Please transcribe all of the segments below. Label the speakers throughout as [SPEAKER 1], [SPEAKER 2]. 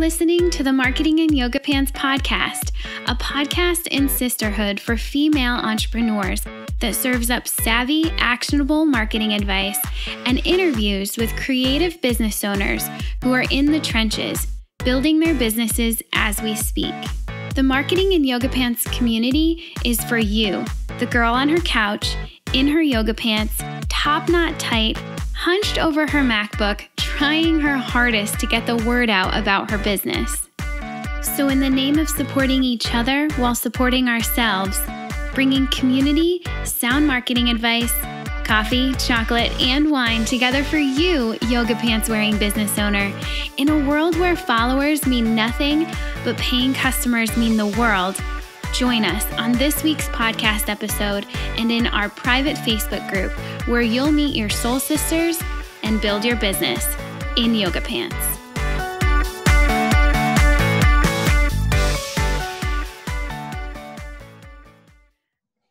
[SPEAKER 1] listening to the Marketing in Yoga Pants podcast, a podcast in sisterhood for female entrepreneurs that serves up savvy, actionable marketing advice and interviews with creative business owners who are in the trenches, building their businesses as we speak. The Marketing in Yoga Pants community is for you, the girl on her couch, in her yoga pants, top knot tight, hunched over her MacBook, trying her hardest to get the word out about her business. So, in the name of supporting each other while supporting ourselves, bringing community, sound marketing advice, coffee, chocolate, and wine together for you, yoga pants wearing business owner, in a world where followers mean nothing but paying customers mean the world. Join us on this week's podcast episode and in our private Facebook group where you'll meet your soul sisters and build your business in yoga pants.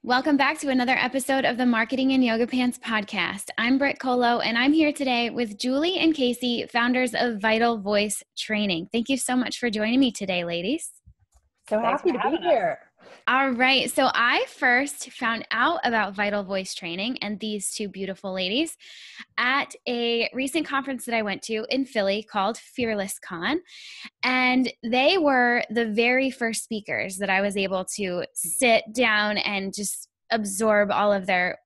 [SPEAKER 1] Welcome back to another episode of the Marketing in Yoga Pants podcast. I'm Britt Colo, and I'm here today with Julie and Casey, founders of Vital Voice Training. Thank you so much for joining me today, ladies.
[SPEAKER 2] So Thanks happy to be here.
[SPEAKER 1] All right. So I first found out about Vital Voice Training and these two beautiful ladies at a recent conference that I went to in Philly called Fearless Con. And they were the very first speakers that I was able to sit down and just absorb all of their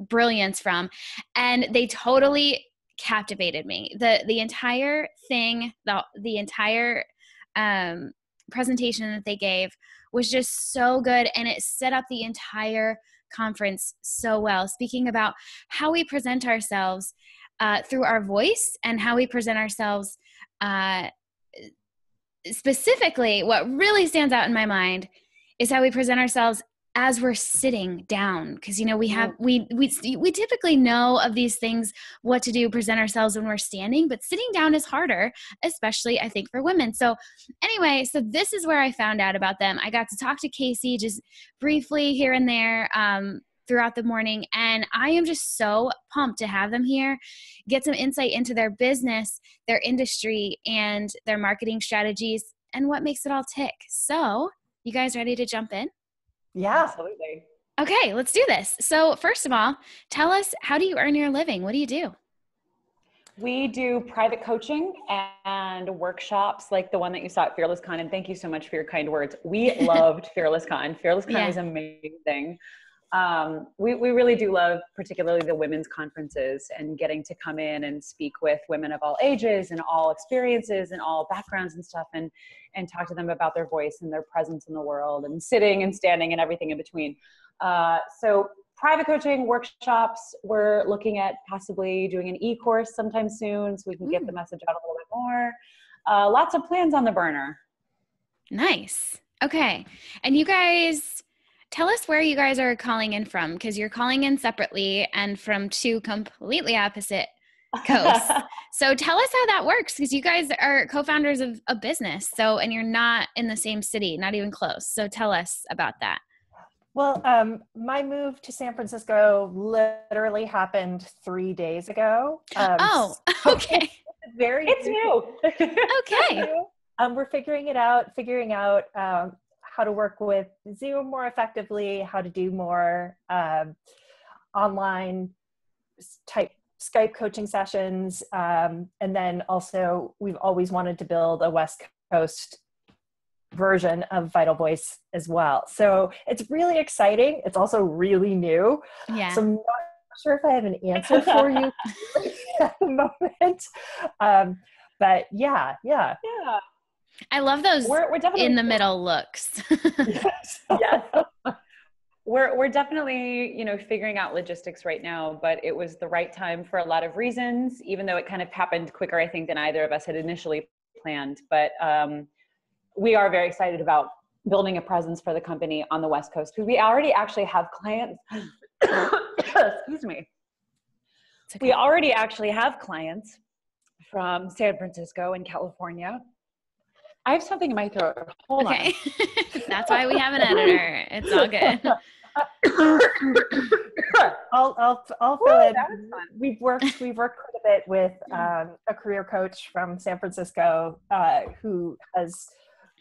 [SPEAKER 1] brilliance from. And they totally captivated me. The the entire thing, the the entire um presentation that they gave was just so good and it set up the entire conference so well. Speaking about how we present ourselves uh, through our voice and how we present ourselves uh, specifically what really stands out in my mind is how we present ourselves as we're sitting down because you know we have we we we typically know of these things what to do present ourselves when we're standing but sitting down is harder especially i think for women. So anyway so this is where i found out about them. I got to talk to casey just briefly here and there um, throughout the morning and i am just so pumped to have them here get some insight into their business their industry and their marketing strategies and what makes it all tick. So you guys ready to jump in
[SPEAKER 2] yeah, absolutely.
[SPEAKER 1] Okay, let's do this. So, first of all, tell us how do you earn your living? What do you do?
[SPEAKER 2] We do private coaching and workshops like the one that you saw at Fearless Con. And thank you so much for your kind words. We loved Fearless Con. Fearless Con yeah. is amazing. Um, we, we really do love particularly the women's conferences and getting to come in and speak with women of all ages and all experiences and all backgrounds and stuff. And and talk to them about their voice and their presence in the world and sitting and standing and everything in between. Uh, so private coaching workshops we're looking at possibly doing an e-course sometime soon so we can mm. get the message out a little bit more uh, lots of plans on the burner
[SPEAKER 1] nice okay and you guys tell us where you guys are calling in from because you're calling in separately and from two completely opposite coasts. so tell us how that works because you guys are co-founders of a business. So and you're not in the same city, not even close. So tell us about that.
[SPEAKER 3] Well, um, my move to San Francisco literally happened three days ago. Um,
[SPEAKER 1] oh, okay.
[SPEAKER 3] very
[SPEAKER 2] it's new.
[SPEAKER 1] okay.
[SPEAKER 3] Um, we're figuring it out, figuring out um, how to work with Zoom more effectively, how to do more um, online type Skype coaching sessions. Um, and then also, we've always wanted to build a West Coast version of Vital Voice as well. So it's really exciting. It's also really new.
[SPEAKER 1] Yeah.
[SPEAKER 3] So I'm not sure if I have an answer for you at the moment. Um, but yeah, yeah.
[SPEAKER 2] Yeah.
[SPEAKER 1] I love those we're, we're definitely in the middle looks.
[SPEAKER 2] yes. yes we're we're definitely you know figuring out logistics right now but it was the right time for a lot of reasons even though it kind of happened quicker i think than either of us had initially planned but um, we are very excited about building a presence for the company on the west coast because we already actually have clients excuse me okay. we already actually have clients from san francisco and california I have something in my throat. Hold
[SPEAKER 1] okay. That's why we have an editor. It's all good.
[SPEAKER 3] I'll I'll I'll fill in. We've worked we've worked quite a bit with um, a career coach from San Francisco uh, who has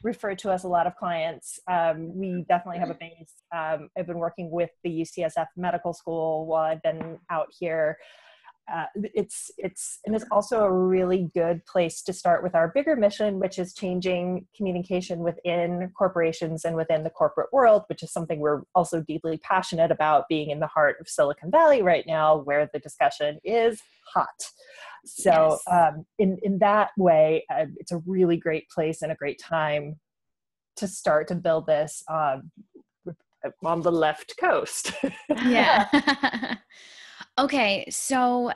[SPEAKER 3] referred to us a lot of clients. Um, we definitely have a base. Um, I've been working with the UCSF Medical School while I've been out here uh, it's it's and it's also a really good place to start with our bigger mission which is changing communication within corporations and within the corporate world which is something we're also deeply passionate about being in the heart of silicon valley right now where the discussion is hot. So yes. um, in in that way uh, it's a really great place and a great time to start to build this um, on the left coast.
[SPEAKER 1] Yeah Okay, so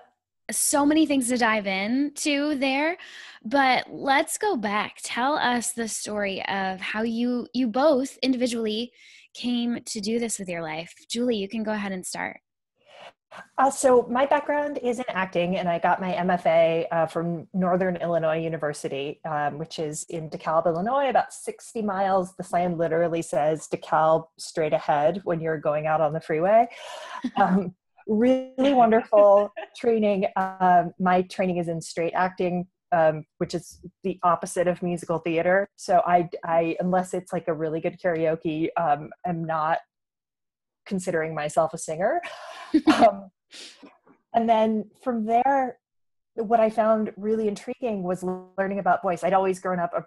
[SPEAKER 1] so many things to dive into there, but let's go back. Tell us the story of how you you both individually came to do this with your life. Julie, you can go ahead and start.
[SPEAKER 3] Uh, so my background is in acting, and I got my MFA uh, from Northern Illinois University, um, which is in DeKalb, Illinois, about 60 miles. The sign literally says DeKalb straight ahead when you're going out on the freeway. Um, really wonderful training. Um, my training is in straight acting, um, which is the opposite of musical theater. So I, I unless it's like a really good karaoke, um, I'm not considering myself a singer. um, and then from there, what I found really intriguing was learning about voice. I'd always grown up a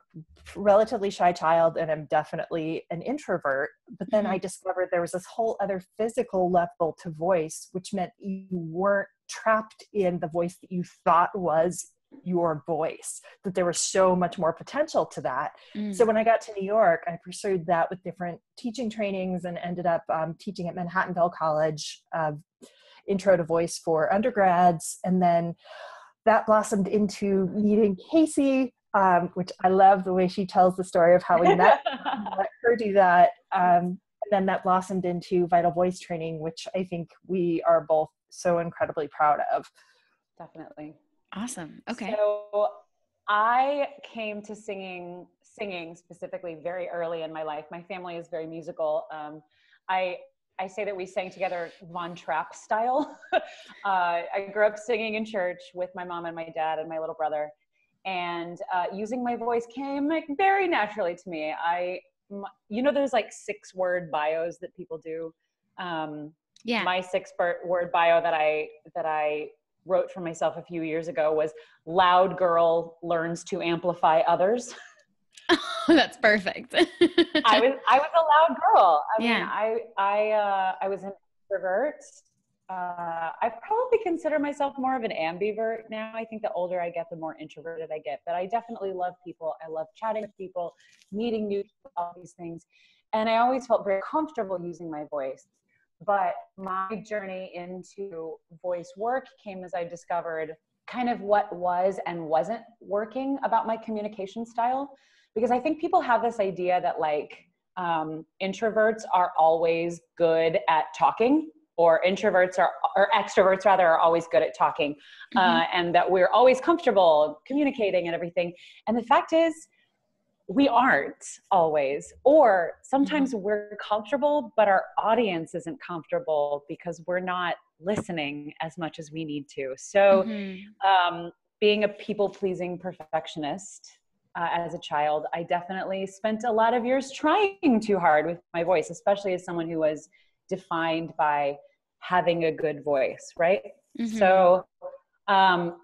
[SPEAKER 3] relatively shy child and I'm definitely an introvert. But then mm-hmm. I discovered there was this whole other physical level to voice, which meant you weren't trapped in the voice that you thought was your voice, that there was so much more potential to that. Mm. So when I got to New York, I pursued that with different teaching trainings and ended up um, teaching at Manhattanville College, uh, intro to voice for undergrads. And then that blossomed into meeting Casey, um, which I love the way she tells the story of how we met, let her do that. Um, and then that blossomed into Vital Voice training, which I think we are both so incredibly proud of.
[SPEAKER 2] Definitely.
[SPEAKER 1] Awesome. Okay.
[SPEAKER 2] So I came to singing, singing specifically very early in my life. My family is very musical. Um, I I say that we sang together Von Trapp style. uh, I grew up singing in church with my mom and my dad and my little brother, and uh, using my voice came like very naturally to me. I, you know, there's like six word bios that people do. Um, yeah. My six word bio that I that I wrote for myself a few years ago was "Loud girl learns to amplify others."
[SPEAKER 1] That's perfect.
[SPEAKER 2] I was I was a loud girl. I yeah. mean, I I uh, I was an introvert. Uh, I probably consider myself more of an ambivert now. I think the older I get, the more introverted I get. But I definitely love people. I love chatting with people, meeting new people, all these things. And I always felt very comfortable using my voice. But my journey into voice work came as I discovered kind of what was and wasn't working about my communication style because I think people have this idea that like um, introverts are always good at talking or introverts are or extroverts rather are always good at talking uh, mm-hmm. uh, and that we're always comfortable communicating and everything and the fact is we aren't always or sometimes mm-hmm. we're comfortable but our audience isn't comfortable because we're not listening as much as we need to so mm-hmm. um, being a people pleasing perfectionist uh, as a child, I definitely spent a lot of years trying too hard with my voice, especially as someone who was defined by having a good voice, right? Mm-hmm. So um,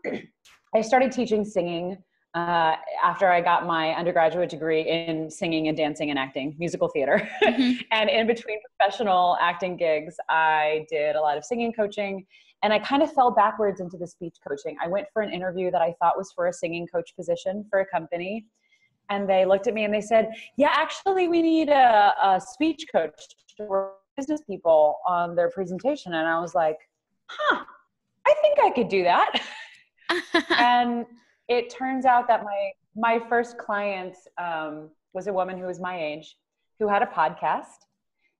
[SPEAKER 2] I started teaching singing uh, after I got my undergraduate degree in singing and dancing and acting, musical theater. Mm-hmm. and in between professional acting gigs, I did a lot of singing coaching and I kind of fell backwards into the speech coaching. I went for an interview that I thought was for a singing coach position for a company. And they looked at me and they said, Yeah, actually, we need a, a speech coach to for business people on their presentation. And I was like, Huh, I think I could do that. and it turns out that my my first client um, was a woman who was my age who had a podcast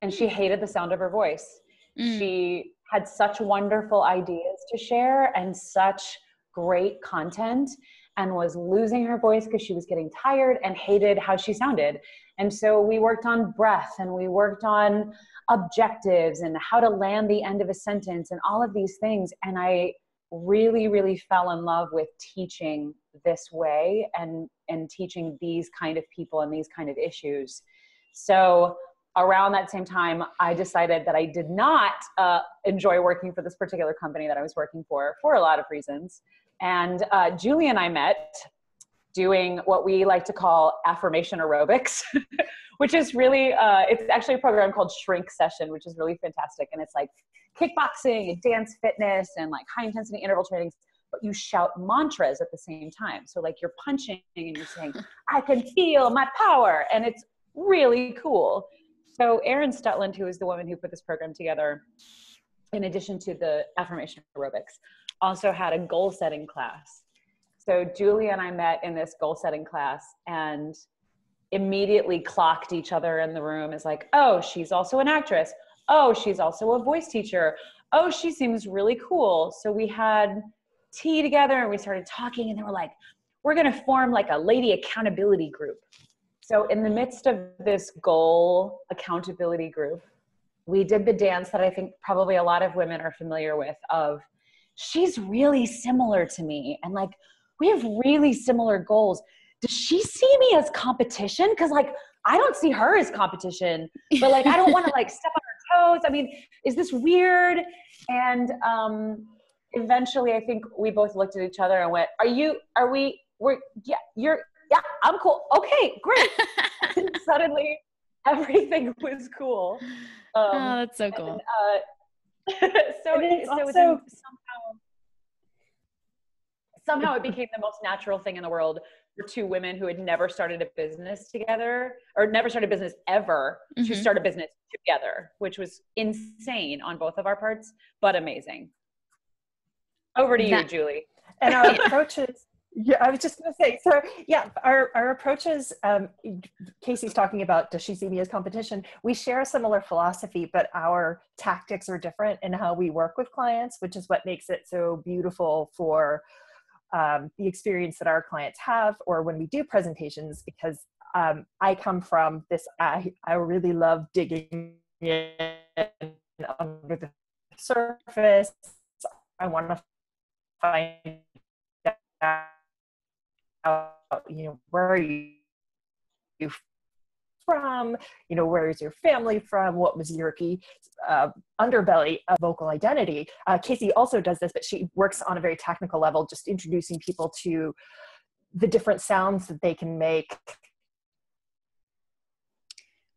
[SPEAKER 2] and she hated the sound of her voice. Mm. She had such wonderful ideas to share and such great content and was losing her voice because she was getting tired and hated how she sounded. And so we worked on breath and we worked on objectives and how to land the end of a sentence and all of these things. And I really, really fell in love with teaching this way and, and teaching these kind of people and these kind of issues. So around that same time, I decided that I did not uh, enjoy working for this particular company that I was working for for a lot of reasons. And uh, Julie and I met doing what we like to call affirmation aerobics, which is really, uh, it's actually a program called Shrink Session, which is really fantastic. And it's like kickboxing and dance fitness and like high intensity interval trainings, but you shout mantras at the same time. So, like, you're punching and you're saying, I can feel my power. And it's really cool. So Erin Stutland, who is the woman who put this program together, in addition to the affirmation aerobics, also had a goal setting class. So Julie and I met in this goal setting class and immediately clocked each other in the room as like, oh, she's also an actress. Oh, she's also a voice teacher. Oh, she seems really cool. So we had tea together and we started talking and they were like, we're going to form like a lady accountability group. So, in the midst of this goal accountability group, we did the dance that I think probably a lot of women are familiar with of she's really similar to me and like we have really similar goals. Does she see me as competition? Because like I don't see her as competition, but like I don't want to like step on her toes. I mean, is this weird? And um eventually I think we both looked at each other and went, Are you are we we're yeah, you're yeah, I'm cool. Okay, great. suddenly everything was cool.
[SPEAKER 1] Um, oh, that's so cool.
[SPEAKER 2] And, uh, so, it, so also, somehow, somehow it became the most natural thing in the world for two women who had never started a business together or never started a business ever mm-hmm. to start a business together, which was insane on both of our parts, but amazing. Over to that, you, Julie.
[SPEAKER 3] And our approaches yeah, I was just going to say, so yeah, our, our approaches, um, Casey's talking about, does she see me as competition? We share a similar philosophy, but our tactics are different in how we work with clients, which is what makes it so beautiful for um, the experience that our clients have or when we do presentations, because um, I come from this, I, I really love digging in under the surface. I want to find out you know, where are you from? You know, where is your family from? What was your key uh, underbelly of vocal identity? Uh, Casey also does this, but she works on a very technical level, just introducing people to the different sounds that they can make.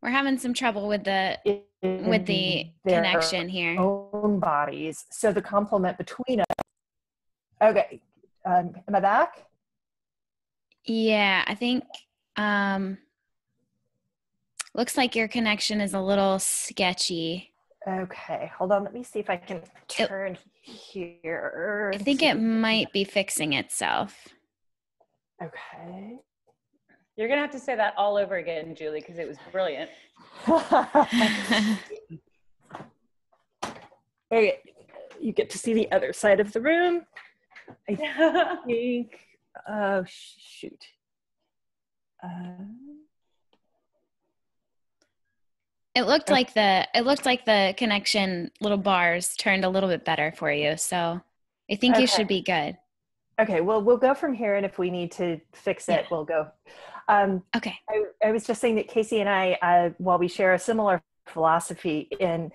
[SPEAKER 1] We're having some trouble with the with the connection here.
[SPEAKER 3] Own bodies. So the complement between us. Okay, um, am I back?
[SPEAKER 1] Yeah, I think um looks like your connection is a little sketchy.
[SPEAKER 3] Okay, hold on. Let me see if I can turn it, here.
[SPEAKER 1] I think it might be fixing itself.
[SPEAKER 3] Okay.
[SPEAKER 2] You're going to have to say that all over again, Julie, because it was brilliant.
[SPEAKER 3] okay, you get to see the other side of the room. I think oh shoot. Uh,
[SPEAKER 1] it looked oh. like the it looked like the connection little bars turned a little bit better for you. So I think okay. you should be good.
[SPEAKER 3] Okay, well we'll go from here, and if we need to fix it, yeah. we'll go. Um,
[SPEAKER 1] okay.
[SPEAKER 3] I, I, was just saying that Casey and I, uh, while we share a similar philosophy in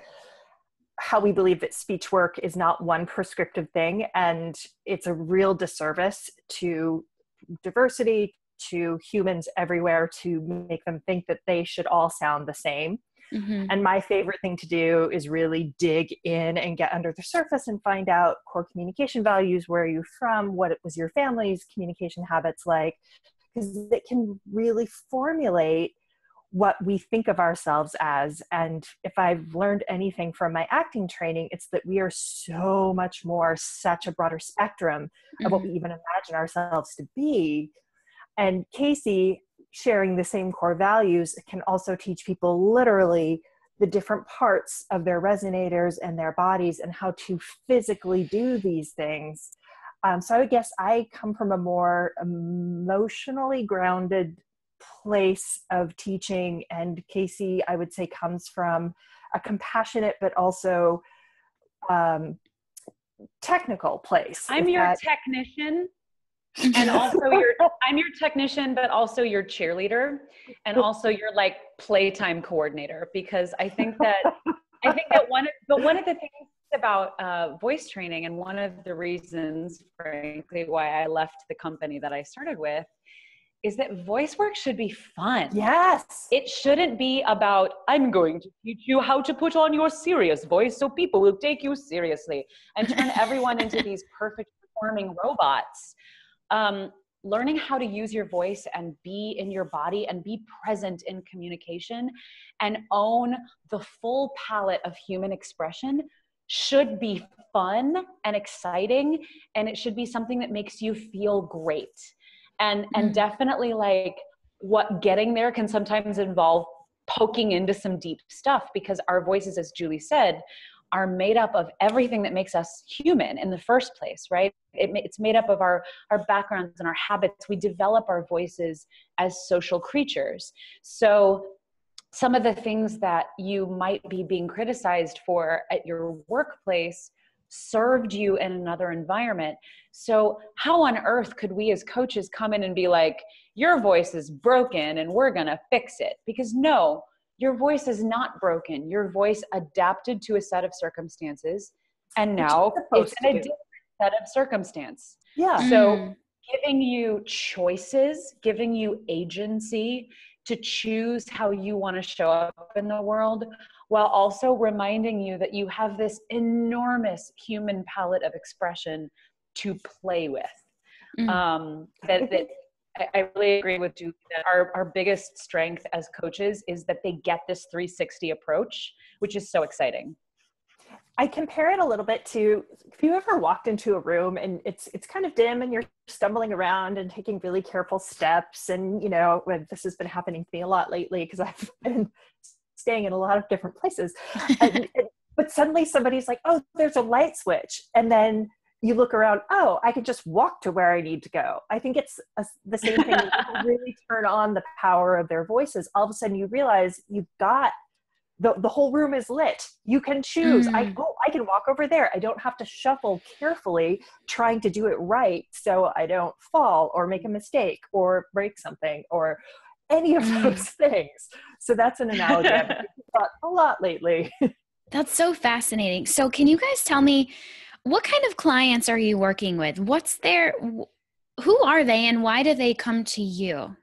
[SPEAKER 3] how we believe that speech work is not one prescriptive thing and it's a real disservice to diversity to humans everywhere to make them think that they should all sound the same mm-hmm. and my favorite thing to do is really dig in and get under the surface and find out core communication values where are you from what it was your family's communication habits like because it can really formulate what we think of ourselves as. And if I've learned anything from my acting training, it's that we are so much more, such a broader spectrum mm-hmm. of what we mm-hmm. even imagine ourselves to be. And Casey, sharing the same core values, can also teach people literally the different parts of their resonators and their bodies and how to physically do these things Um, so I guess I come from a more emotionally grounded place of teaching, and Casey, I would say, comes from a compassionate but also um, technical place.
[SPEAKER 2] I'm your that... technician. and also your I'm your technician, but also your cheerleader and also your like playtime coordinator because I think that I think that one of but one of the things about uh, voice training and one of the reasons frankly why I left the company that I started with is that voice work should be fun.
[SPEAKER 3] Yes.
[SPEAKER 2] It shouldn't be about, I'm going to teach you how to put on your serious voice so people will take you seriously and turn everyone into these perfect performing robots. Um, learning how to use your voice and be in your body and be present in communication and own the full palette of human expression should be fun and exciting and it should be something that makes you feel great and and mm. definitely like what getting there can sometimes involve poking into some deep stuff because our voices as julie said are made up of everything that makes us human in the first place right? It, it's made up of our our backgrounds and our habits. We develop our voices as social creatures. So some of the things that you might be being criticized for at your workplace served you in another environment. So, how on earth could we as coaches come in and be like, your voice is broken and we're going to fix it? Because no, your voice is not broken. Your voice adapted to a set of circumstances and now it's in a different set of circumstance.
[SPEAKER 3] Yeah.
[SPEAKER 2] So, mm. giving you choices, giving you agency to choose how you want to show up in the world while also reminding you that you have this enormous human palette of expression to play with. Mm. Um, that, that I, really agree with Julie that our, our biggest strength as coaches is that they get this 360 approach, which is so exciting.
[SPEAKER 3] I compare it a little bit to if you ever walked into a room and it's it's kind of dim and you're stumbling around and taking really careful steps and you know this has been happening to me a lot lately because I've been staying in a lot of different places. and, but suddenly somebody's like, oh, there's a light switch. And then you look around, oh, I can just walk to where I need to go. I think it's a, the same thing. really turn on the power of their voices. All of a sudden you realize you've got the, the whole room is lit. You can choose. Mm. I oh, I can walk over there. I don't have to shuffle carefully trying to do it right so I don't fall or make a mistake or break something or any of those things. So that's an analogy I've thought a lot lately.
[SPEAKER 1] That's so fascinating. So can you guys tell me what kind of clients are you working with? What's their who are they and why do they come to you?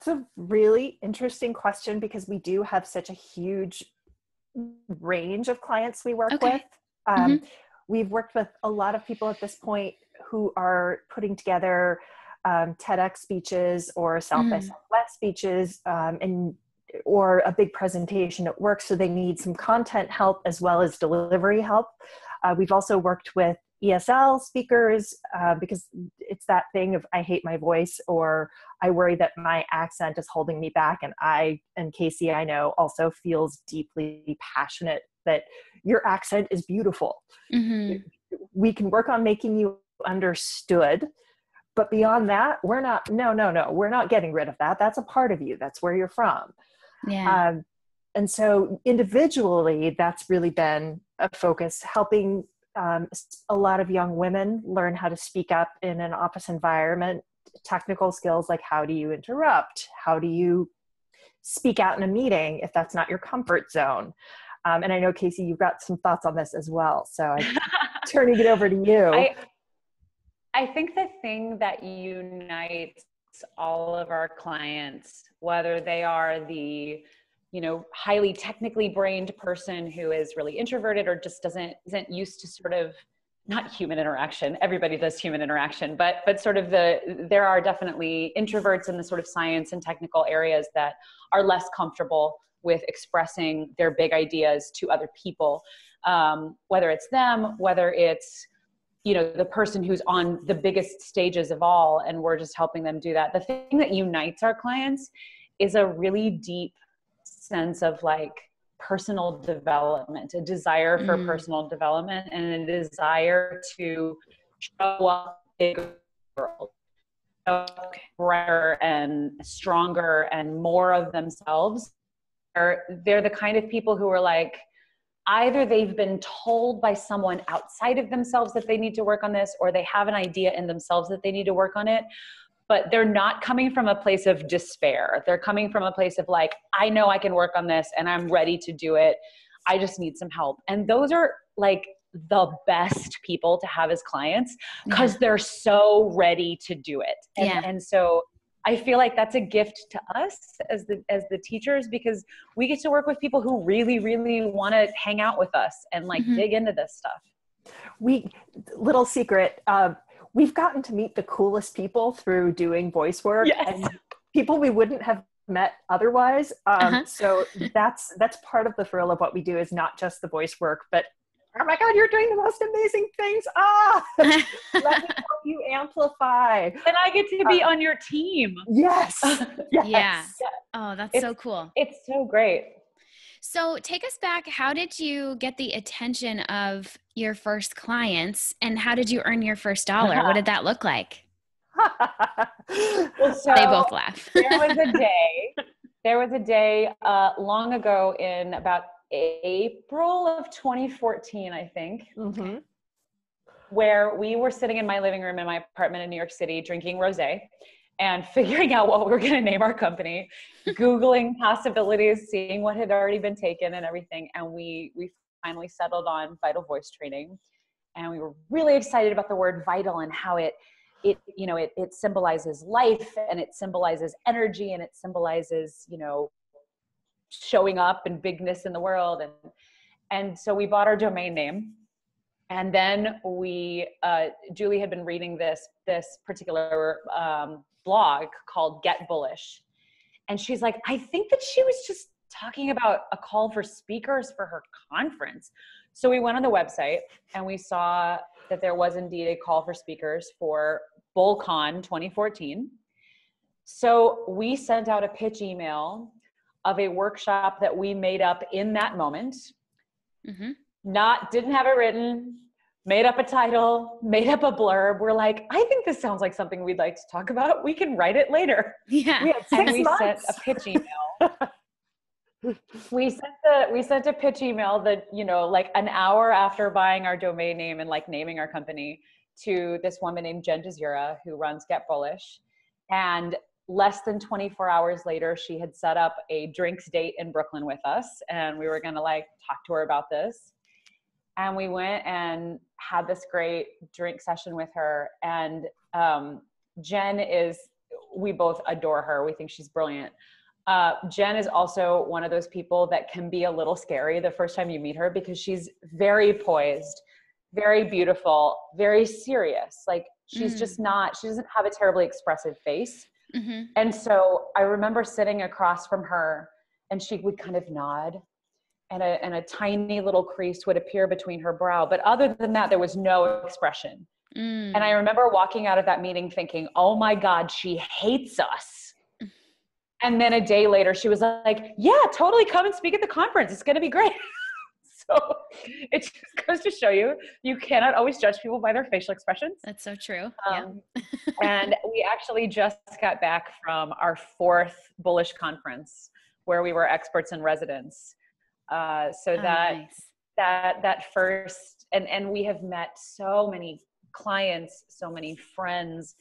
[SPEAKER 3] It's a really interesting question because we do have such a huge range of clients we work okay. with. Um, mm-hmm. We've worked with a lot of people at this point who are putting together um, TEDx speeches or South by mm. Southwest speeches um, and or a big presentation at work, so they need some content help as well as delivery help. Uh, we've also worked with ESL speakers uh, because it's that thing of I hate my voice or I worry that my accent is holding me back. And I and Casey, I know, also feels deeply passionate that your accent is beautiful. Mm-hmm. We can work on making you understood but beyond that we're not no no no we're not getting rid of that. That's a part of you. That's where you're from.
[SPEAKER 1] Yeah. Um,
[SPEAKER 3] and so individually that's really been a focus helping um, a lot of young women learn how to speak up in an office environment. Technical skills like how do you interrupt? How do you speak out in a meeting if that's not your comfort zone? Um, and i know casey you've got some thoughts on this as well. So i'm turning it over to you.
[SPEAKER 2] I, I think the thing that unites all of our clients, whether they are the you know highly technically brained person who is really introverted or just doesn't isn't used to sort of not human interaction everybody does human interaction but but sort of the there are definitely introverts in the sort of science and technical areas that are less comfortable with expressing their big ideas to other people. Um, whether it's them whether it's you know the person who's on the biggest stages of all and we're just helping them do that the thing that unites our clients is a really deep sense of like personal development a desire for mm. personal development and a desire to show up bigger world brighter and stronger and more of themselves they're, they're the kind of people who are like either they've been told by someone outside of themselves that they need to work on this or they have an idea in themselves that they need to work on it but they're not coming from a place of despair they're coming from a place of like i know i can work on this and i'm ready to do it i just need some help and those are like the best people to have as clients because yeah. they're so ready to do it and, yeah. and so I feel like that's a gift to us as the as the teachers because we get to work with people who really really want to hang out with us and like mm-hmm. dig into this stuff.
[SPEAKER 3] We little secret, uh, we've gotten to meet the coolest people through doing voice work
[SPEAKER 2] yes.
[SPEAKER 3] and people we wouldn't have met otherwise. Um, uh-huh. So that's that's part of the thrill of what we do is not just the voice work, but oh my god you're doing the most amazing things. Ah let me help you amplify.
[SPEAKER 2] And i get to be uh, on your team.
[SPEAKER 3] yes,
[SPEAKER 1] yes. yeah. Oh that's
[SPEAKER 2] it's,
[SPEAKER 1] so cool.
[SPEAKER 2] it's so great.
[SPEAKER 1] So take us back. How did you get the attention of your first clients and how did you earn your first dollar? What did that look like? Well, so they both laugh.
[SPEAKER 2] there was a day there was a day uh, long ago in about April of 2014, I think, mm-hmm. where we were sitting in my living room in my apartment in New York City drinking rose and figuring out what we were going to name our company, Googling possibilities, seeing what had already been taken and everything. And we, we finally settled on vital voice training. And we were really excited about the word vital and how it, it you know it, it symbolizes life and it symbolizes energy and it symbolizes you know showing up and bigness in the world. And and so we bought our domain name. And then we uh, julie had been reading this this particular um, blog called get bullish. And she's like i think that she was just talking about a call for speakers for her conference. So we went on the website and we saw that there was indeed a call for speakers for bullcon 2014 so we sent out a pitch email of a workshop that we made up in that moment. Mm-hmm. Not didn't have it written, made up a title, made up a blurb. We're like, I think this sounds like something we'd like to talk about. We can write it later.
[SPEAKER 1] Yeah,
[SPEAKER 2] we had six we months. sent a pitch email. we sent the we sent a pitch email that you know like an hour after buying our domain name and like naming our company to this woman named Jen Dziura who runs Get Bullish, and less than 24 hours later she had set up a drinks date in brooklyn with us and we were going to like talk to her about this. And we went and had this great drink session with her and um, jen is we both adore her. We think she's brilliant. Uh, jen is also one of those people that can be a little scary the first time you meet her because she's very poised very beautiful very serious. Like she's mm. just not she doesn't have a terribly expressive face Mm-hmm. And so I remember sitting across from her and she would kind of nod and a, and a tiny little crease would appear between her brow. But other than that, there was no expression. Mm. And I remember walking out of that meeting thinking, oh my God, she hates us. And then a day later, she was like, yeah, totally come and speak at the conference. It's going to be great. so it just goes to show you you cannot always judge people by their facial expressions
[SPEAKER 1] that's so true
[SPEAKER 2] um, yeah. and we actually just got back from our fourth bullish conference where we were experts in residence uh, so oh, that nice. that that first and and we have met so many clients so many friends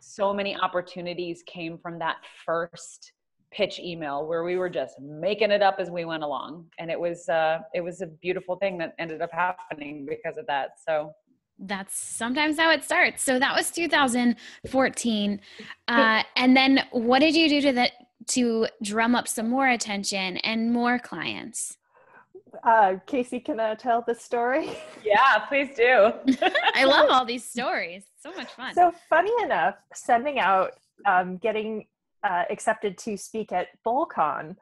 [SPEAKER 2] so many opportunities came from that first pitch email where we were just making it up as we went along and it was uh it was a beautiful thing that ended up happening because of that so
[SPEAKER 1] that's sometimes how it starts so that was 2014 uh, and then what did you do to that to drum up some more attention and more clients
[SPEAKER 3] uh, Casey, can I tell the story?
[SPEAKER 2] Yeah, please do.
[SPEAKER 1] I love all these stories. So much fun.
[SPEAKER 3] So funny enough, sending out, um, getting uh, accepted to speak at BullCon,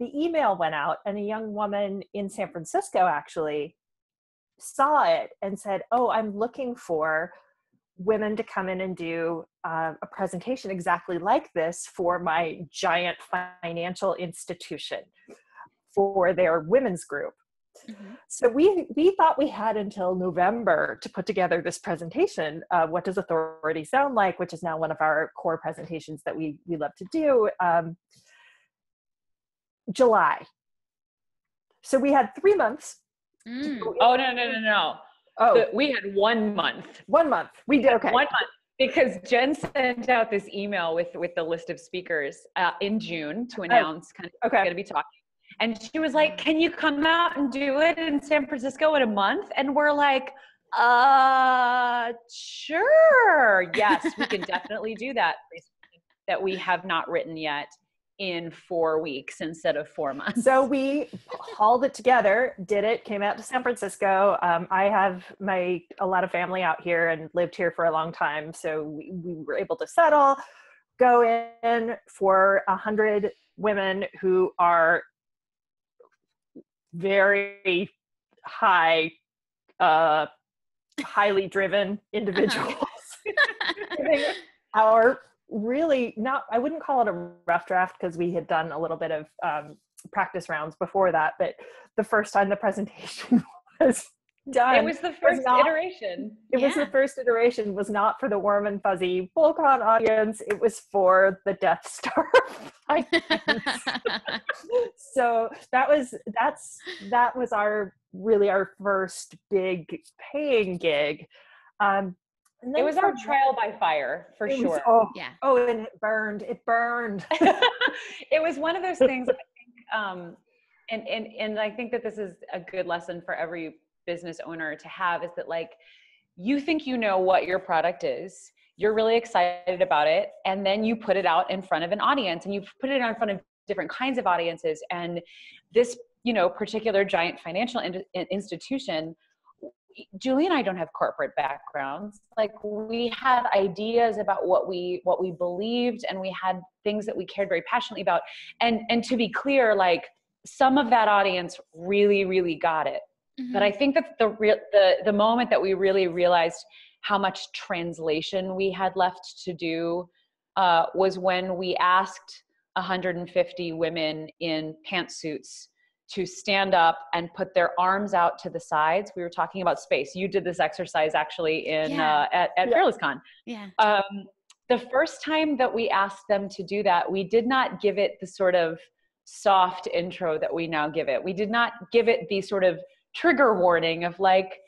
[SPEAKER 3] the email went out, and a young woman in San Francisco actually saw it and said, "Oh, I'm looking for women to come in and do uh, a presentation exactly like this for my giant financial institution for their women's group." Mm-hmm. So we we thought we had until November to put together this presentation. Uh, what does authority sound like? Which is now one of our core presentations that we we love to do. Um, July. So we had three months.
[SPEAKER 2] Mm. Oh no no no no! Oh, the, we had one month.
[SPEAKER 3] One month. We did okay.
[SPEAKER 2] One month because Jen sent out this email with with the list of speakers uh, in June to oh, announce kind of okay. going to be talking. And she was like, "Can you come out and do it in San Francisco in a month?" And we're like, "Uh, sure. Yes, we can definitely do that." That we have not written yet in four weeks instead of four months.
[SPEAKER 3] So we hauled it together, did it, came out to San Francisco. Um, I have my a lot of family out here and lived here for a long time, so we, we were able to settle, go in for a hundred women who are very high, uh, highly driven individuals. our really not i wouldn't call it a rough draft because we had done a little bit of um, practice rounds before that but the first time the presentation was done
[SPEAKER 2] it was the first was not, iteration
[SPEAKER 3] it yeah. was the first iteration was not for the warm and fuzzy BullCon audience it was for the death star so that was that's that was our really our first big paying gig um,
[SPEAKER 2] it was our trial by fire for sure. Was,
[SPEAKER 3] oh, yeah. Oh, and it burned. It burned.
[SPEAKER 2] it was one of those things. I think, um, and and and I think that this is a good lesson for every business owner to have is that like you think you know what your product is. You're really excited about it, and then you put it out in front of an audience, and you put it in front of different kinds of audiences. And this, you know, particular giant financial in- institution Julie and I don't have corporate backgrounds. Like we had ideas about what we what we believed and we had things that we cared very passionately about. And and to be clear, like some of that audience really really got it. Mm-hmm. But I think that the real the the moment that we really realized how much translation we had left to do uh, was when we asked 150 women in pantsuits to stand up and put their arms out to the sides. We were talking about space. You did this exercise actually in yeah. uh, at, at yeah. FearlessCon.
[SPEAKER 1] Yeah.
[SPEAKER 2] Um, the first time that we asked them to do that, we did not give it the sort of soft intro that we now give it. We did not give it the sort of trigger warning of like,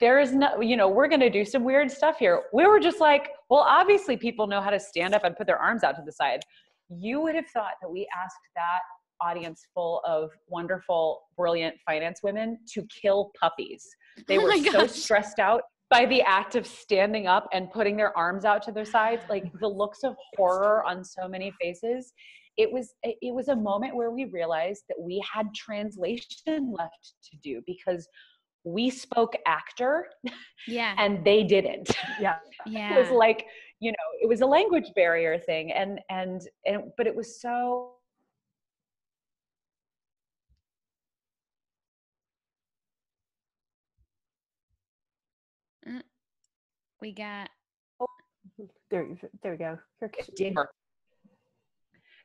[SPEAKER 2] there is no, you know, we're going to do some weird stuff here. We were just like, well, obviously people know how to stand up and put their arms out to the side. You would have thought that we asked that audience full of wonderful, brilliant finance women to kill puppies. They oh were so stressed out by the act of standing up and putting their arms out to their sides, like the looks of horror on so many faces. It was it was a moment where we realized that we had translation left to do because we spoke actor
[SPEAKER 1] yeah.
[SPEAKER 2] and they didn't.
[SPEAKER 3] Yeah.
[SPEAKER 1] Yeah
[SPEAKER 2] it was like you know it was a language barrier thing and and and but it was so mm,
[SPEAKER 1] we got
[SPEAKER 3] oh, there there we go.
[SPEAKER 2] Work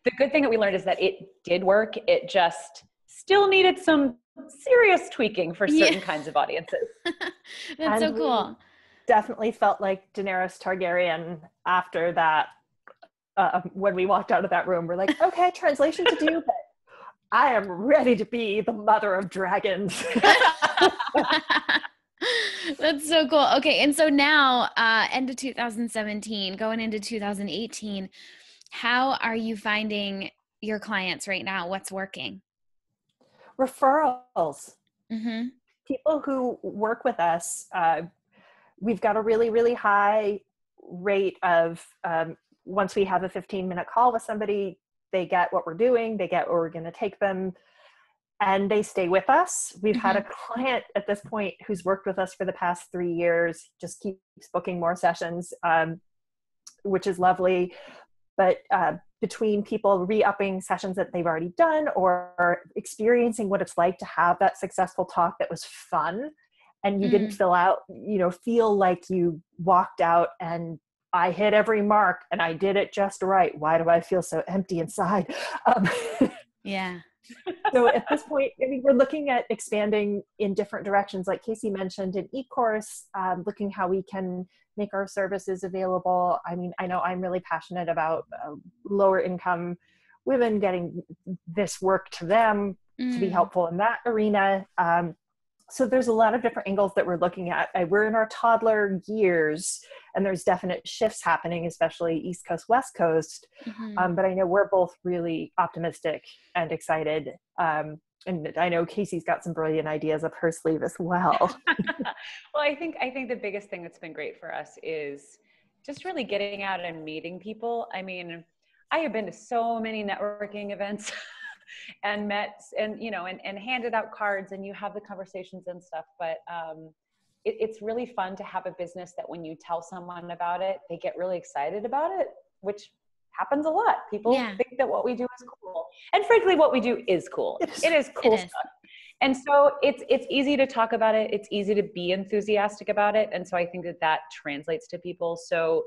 [SPEAKER 2] the good thing that we learned is that it did work it just still needed some serious tweaking for certain yeah. kinds of audiences
[SPEAKER 1] that's and so cool
[SPEAKER 3] definitely felt like daenerys targaryen after that uh, when we walked out of that room we're like okay translation to do but i am ready to be the mother of dragons
[SPEAKER 1] That's so cool. Okay, and so now, uh, end of 2017, going into 2018, how are you finding your clients right now? What's working?
[SPEAKER 3] Referrals. Mm-hmm. People who work with us, uh, we've got a really, really high rate of um, once we have a 15 minute call with somebody, they get what we're doing, they get where we're going to take them and they stay with us. We've mm-hmm. had a mm-hmm. client at this point who's worked with us for the past three years, just keeps booking more sessions, um, which is lovely. But uh, between people re upping sessions that they've already done or experiencing what it's like to have that successful talk that was fun and you mm. didn't fill out, you know, feel like you walked out and I hit every mark and I did it just right. Why do I feel so empty inside? Um,
[SPEAKER 1] yeah
[SPEAKER 3] so at this point, I mean, we're looking at expanding in different directions, like Casey mentioned in e-course, um, looking how we can make our services available. I mean, I know I'm really passionate about uh, lower income women getting this work to them mm. to be mm. helpful in that arena. Um, so there's a lot of different angles that we're looking at. We're in our toddler years, and there's definite shifts happening, especially East Coast, West Coast. Mm-hmm. Um, but I know we're both really optimistic and excited. Um, and I know Casey's got some brilliant ideas up her sleeve as well.
[SPEAKER 2] well, I think I think the biggest thing that's been great for us is just really getting out and meeting people. I mean, I have been to so many networking events. and met and you know and, and handed out cards and you have the conversations and stuff but um, it, it's really fun to have a business that when you tell someone about it they get really excited about it which happens a lot. People yeah. think that what we do is cool. And frankly what we do is cool. It is, it is cool it stuff. Is. and so it's it's easy to talk about it. It's easy to be enthusiastic about it. And so i think that that translates to people. So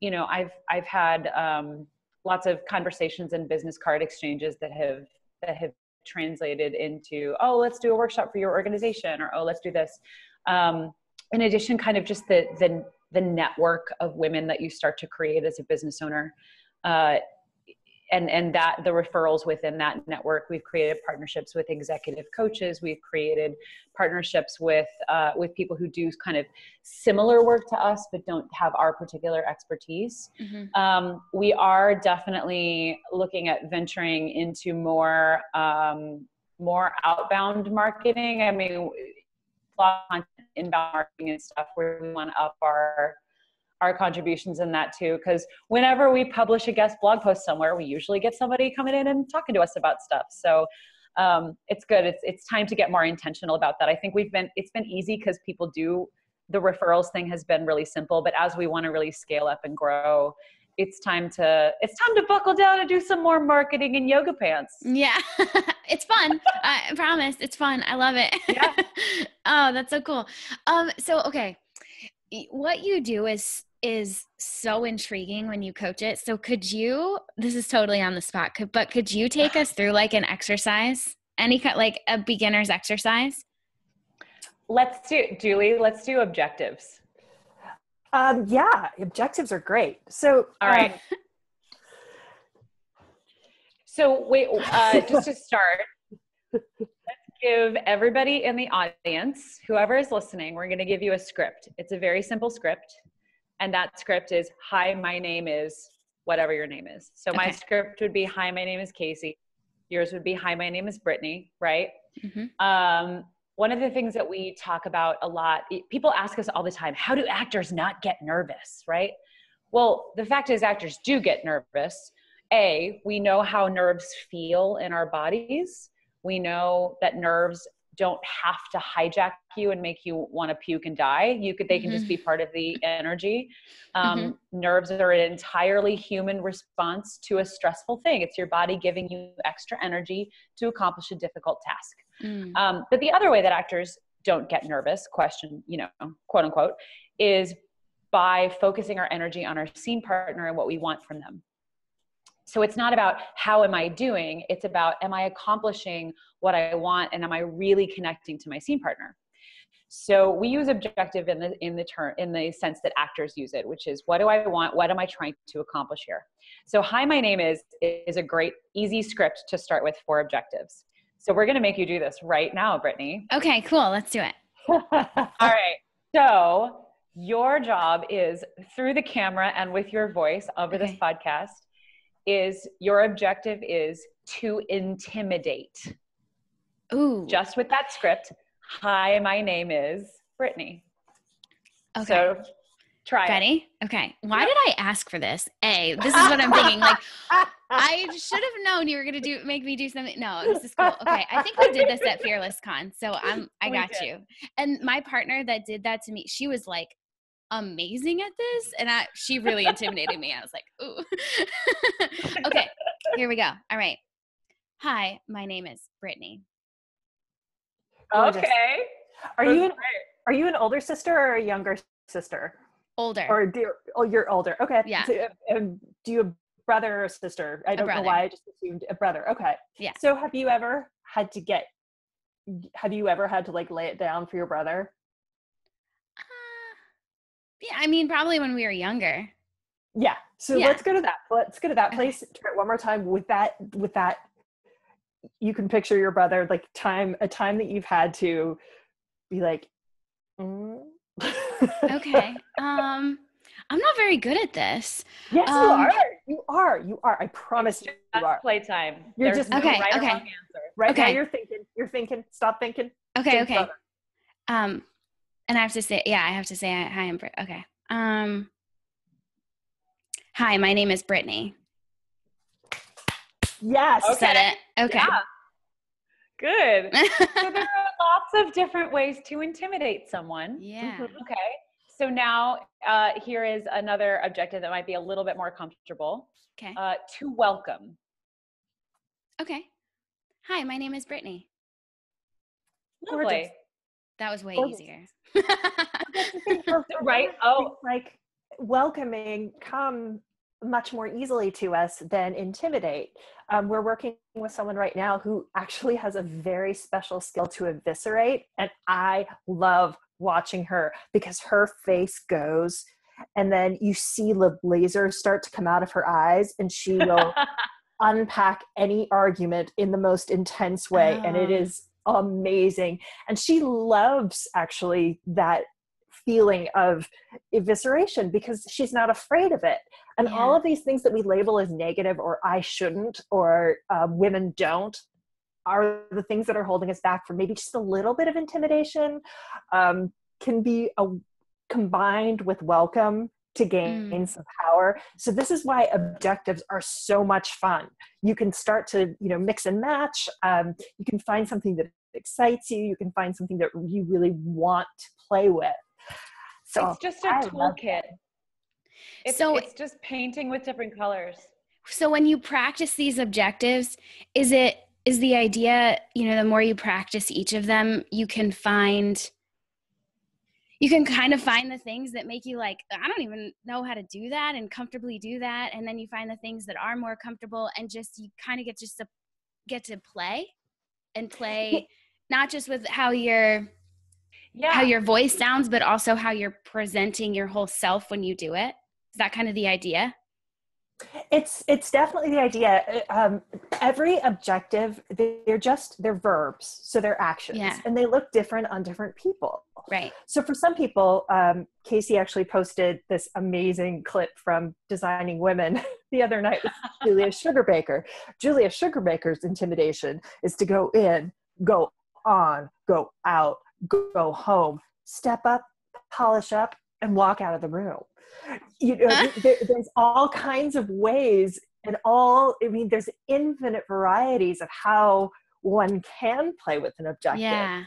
[SPEAKER 2] you know i've i've had um, lots of conversations and business card exchanges that have that have translated into oh let's do a workshop for your organization or oh let's do this. Um, in addition kind of just the the the network of women that you start to create as a business owner uh, and and that the referrals within that network we've created partnerships with executive coaches. We've created partnerships with uh, with people who do kind of similar work to us but don't have our particular expertise. Mm-hmm. um, we are definitely looking at venturing into more um, more outbound marketing. I mean inbound marketing and stuff where we want to up our our contributions in that too because whenever we publish a guest blog post somewhere we usually get somebody coming in and talking to us about stuff. So um, it's good. It's it's time to get more intentional about that. I think we've been it's been easy because people do the referrals thing has been really simple but as we want to really scale up and grow it's time to it's time to buckle down and do some more marketing in yoga pants.
[SPEAKER 1] Yeah it's fun. I promise it's fun. I love it. Yeah. oh that's so cool. Um so okay. What you do is is so intriguing when you coach it. So could you this is totally on the spot, could, but could you take us through like an exercise? Any kind like a beginner's exercise?
[SPEAKER 2] Let's do Julie, let's do objectives.
[SPEAKER 3] Um yeah, objectives are great. So
[SPEAKER 2] all right. Um, so wait, uh, just to start, let's give everybody in the audience, whoever is listening, we're going to give you a script. It's a very simple script. And that script is Hi, my name is whatever your name is. So okay. my script would be Hi, my name is Casey. Yours would be Hi, my name is Brittany, right? Mm-hmm. Um, one of the things that we talk about a lot, people ask us all the time, how do actors not get nervous, right? Well, the fact is, actors do get nervous. A, we know how nerves feel in our bodies. We know that nerves don't have to hijack you and make you want to puke and die. You could, they can mm-hmm. just be part of the energy. Um, mm-hmm. Nerves are an entirely human response to a stressful thing. It's your body giving you extra energy to accomplish a difficult task. Mm. Um, but the other way that actors don't get nervous, question, you know, quote unquote, is by focusing our energy on our scene partner and what we want from them. So it's not about how am I doing, it's about am I accomplishing what I want and am I really connecting to my scene partner? So we use objective in the in the term in the sense that actors use it, which is what do I want? What am I trying to accomplish here? So hi, my name is is a great easy script to start with for objectives. So we're going to make you do this right now, Brittany.
[SPEAKER 1] Okay, cool. Let's do it.
[SPEAKER 2] All right. So your job is through the camera and with your voice over okay. this podcast is your objective is to intimidate.
[SPEAKER 1] Ooh.
[SPEAKER 2] Just with that script. Hi, my name is Brittany.
[SPEAKER 1] Okay.
[SPEAKER 2] So try
[SPEAKER 1] Ready?
[SPEAKER 2] It.
[SPEAKER 1] Okay. Why did I ask for this? A, this is what I'm thinking. Like, I should have known you were gonna do make me do something. No, this is cool. Okay, I think we did this at Fearless Con, so I'm I got you. And my partner that did that to me, she was like, amazing at this and I she really intimidated me. I was like, ooh. okay, here we go. All right. Hi, my name is Brittany.
[SPEAKER 2] Okay.
[SPEAKER 3] Are you an, are you an older sister or a younger sister?
[SPEAKER 1] Older.
[SPEAKER 3] Or do oh you're older. Okay.
[SPEAKER 1] Yeah.
[SPEAKER 3] So, um, do you have brother or sister? I don't know why I just assumed a brother. Okay.
[SPEAKER 1] Yeah.
[SPEAKER 3] So have you ever had to get have you ever had to like lay it down for your brother?
[SPEAKER 1] Yeah, I mean probably when we were younger.
[SPEAKER 3] Yeah. So
[SPEAKER 1] Yeah.
[SPEAKER 3] let's go to that. Let's go to that place try it one more time with that with that you can picture your brother like time a time that you've had to be like mm.
[SPEAKER 1] Okay. um I'm not very good at this.
[SPEAKER 3] yes, you
[SPEAKER 1] Um,
[SPEAKER 3] are. You are. You are. I promise you, you
[SPEAKER 2] That's
[SPEAKER 3] are.
[SPEAKER 2] playtime.
[SPEAKER 3] You're
[SPEAKER 2] There's
[SPEAKER 3] just-
[SPEAKER 2] no
[SPEAKER 1] Okay,
[SPEAKER 2] right or
[SPEAKER 1] okay.
[SPEAKER 2] wrong answer.
[SPEAKER 3] Right now you're thinking. You're thinking. Stop thinking.
[SPEAKER 1] Okay,
[SPEAKER 3] think
[SPEAKER 1] okay.
[SPEAKER 3] brother.
[SPEAKER 1] Um and I have to say yeah, I have to say hi I'm Brit. Okay. Um Hi, my name is Brittany.
[SPEAKER 3] Yes.
[SPEAKER 2] Okay.
[SPEAKER 1] Said it. Okay.
[SPEAKER 2] Yeah. Good. so there are lots of different ways to intimidate someone.
[SPEAKER 1] yeah.
[SPEAKER 2] Okay. So now uh, here is another objective that might be a little bit more comfortable.
[SPEAKER 1] Okay.
[SPEAKER 2] Uh, to welcome.
[SPEAKER 1] Okay. Hi, my name is Brittany.
[SPEAKER 3] Gorgeous.
[SPEAKER 1] That was way easier.
[SPEAKER 2] Right? Oh.
[SPEAKER 3] like welcoming come much more easily to us than intimidate. Um, we're working with someone right now who actually has a very special skill to eviscerate, and I love watching her because her face goes, and then you see the lasers start to come out of her eyes, and she will unpack any argument in the most intense way and it
[SPEAKER 1] Oh.
[SPEAKER 3] is amazing. And she loves actually that feeling of evisceration because she's not afraid of it. And all of these things that we label as negative or i shouldn't or um, women don't are the things that are holding us back from maybe just a little bit of intimidation um, can be a, combined with welcome to gain
[SPEAKER 1] Mm.
[SPEAKER 3] some power. So this is why objectives are so much fun. You can start to you know mix and match. Um, you can find something that excites you you can find something that you really want to play with so
[SPEAKER 2] it's just a toolkit. It's,
[SPEAKER 1] So-
[SPEAKER 2] it's just painting with different colors.
[SPEAKER 1] So when you practice these objectives, is it is the idea, you know, the more you practice each of them, you can find you can kind of find the things that make you like I don't even know how to do that and comfortably do that and then you find the things that are more comfortable and just you kind of get just to get to play and play not just with how your
[SPEAKER 2] Yeah.
[SPEAKER 1] how your voice sounds but also how you're presenting your whole self when you do it. Is that kind of the idea?
[SPEAKER 3] it's it's definitely the idea Uh, um, every objective they're just they're verbs so they're actions
[SPEAKER 1] Yeah.
[SPEAKER 3] and they look different on different people
[SPEAKER 1] Right.
[SPEAKER 3] so for some people um, casey actually posted this amazing clip from designing women the other night with julia sugarbaker julia sugarbaker's intimidation is to go in go on go out go, home step up polish up and walk out of the room you know there, there's all kinds of ways and all i mean there's infinite varieties of how one can play with an objective
[SPEAKER 1] Yeah.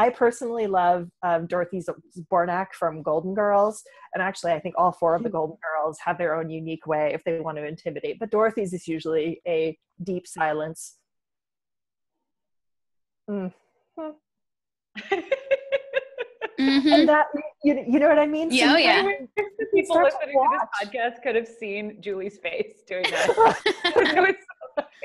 [SPEAKER 3] I personally love um, Dorothy Zbornak from Golden Girls, and actually, I think all four of the Golden Girls have their own unique way if they want to intimidate. But Dorothy's is usually a deep silence. Mm.
[SPEAKER 1] Mhm.
[SPEAKER 3] And that you, you know what I mean?
[SPEAKER 1] Yeah, oh, yeah.
[SPEAKER 3] kind of-
[SPEAKER 2] If the people
[SPEAKER 3] start to
[SPEAKER 2] listening to this podcast could have seen Julie's face doing that.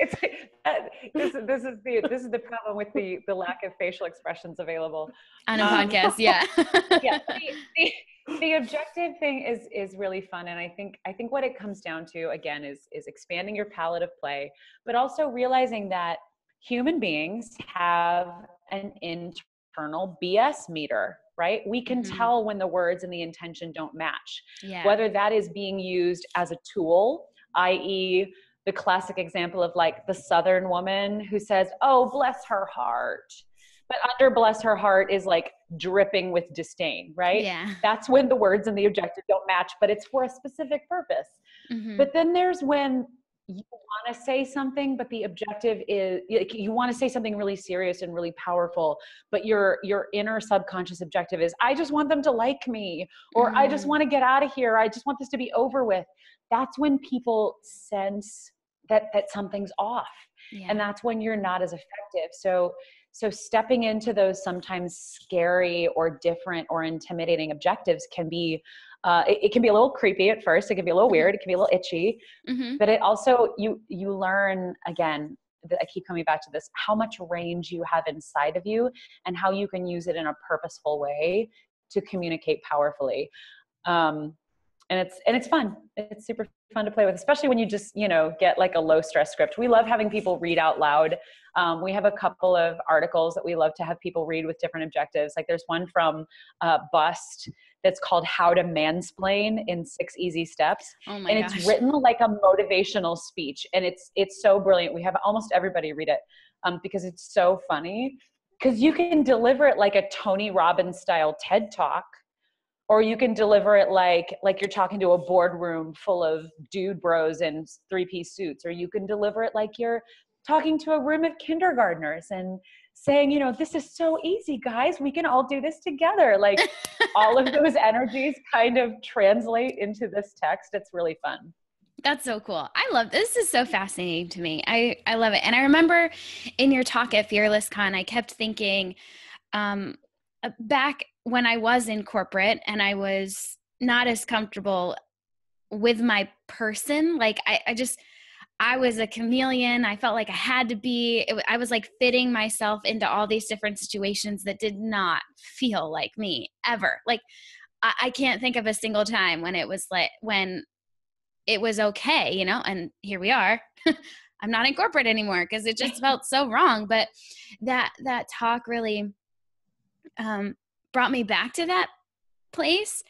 [SPEAKER 2] So it's, it's, that- this, is- this is the this is the problem with the the lack of facial expressions available.
[SPEAKER 1] on a
[SPEAKER 2] Um,
[SPEAKER 1] podcast yeah
[SPEAKER 2] yeah the, the, the objective thing is is really fun and i think i think what it comes down to again is is expanding your palette of play but also realizing that human beings have an internal bs meter right? We can
[SPEAKER 1] Mhm.
[SPEAKER 2] tell when the words and the intention don't match.
[SPEAKER 1] Yeah.
[SPEAKER 2] Whether that is being used as a tool i.e the classic example of like the southern woman who says oh bless her heart. But under bless her heart is like dripping with disdain right?
[SPEAKER 1] Yeah.
[SPEAKER 2] That's when the words and the objective don't match but it's for a specific purpose.
[SPEAKER 1] Mhm.
[SPEAKER 2] but then there's when you want to say something but the objective is like, you want to say something really serious and really powerful but your your inner subconscious objective is i just want them to like me or i just
[SPEAKER 1] Mm.
[SPEAKER 2] want to get out of here i just want this to be over with that's when people sense that that something's off
[SPEAKER 1] yeah.
[SPEAKER 2] and that's when you're not as effective so so stepping into those sometimes scary or different or intimidating objectives can be uh, it, it, can be a little creepy at first it can be a little mm-hmm. weird it can be a little itchy mm-hmm. but it also you you learn again that I keep coming back to this how much range you have inside of you and how you can use it in a purposeful way to communicate powerfully. Um, and it's and it's fun. It's super fun to play with especially when you just you know get like a low stress script. We love having people read out loud. Um, we have a couple of articles that we love to have people read with different objectives. Like there's one from uh, bust that's called how to mansplain in six easy steps.
[SPEAKER 1] Oh
[SPEAKER 2] and
[SPEAKER 1] gosh.
[SPEAKER 2] it's written like a motivational speech and it's it's so brilliant. We have almost everybody read it um, because it's so funny. Because you can deliver it like a tony robbins style ted talk or you can deliver it like like you're talking to a boardroom full of dude bros in three piece suits or you can deliver it like you're talking to a room of kindergartners and saying you know this is so easy guys we can all do this together like all of those energies kind of translate into this text it's really fun
[SPEAKER 1] that's so cool. I love this is so fascinating to me. I I love it. And I remember in your talk at Fearless Con, I kept thinking um uh, back when I was in corporate and I was not as comfortable with my person, like I, I just, I was a chameleon. I felt like I had to be, it, I was like fitting myself into all these different situations that did not feel like me ever. Like, I, I can't think of a single time when it was like, when it was okay, you know, and here we are. I'm not in corporate anymore because it just felt so wrong. But that, that talk really, um, brought me back to that place.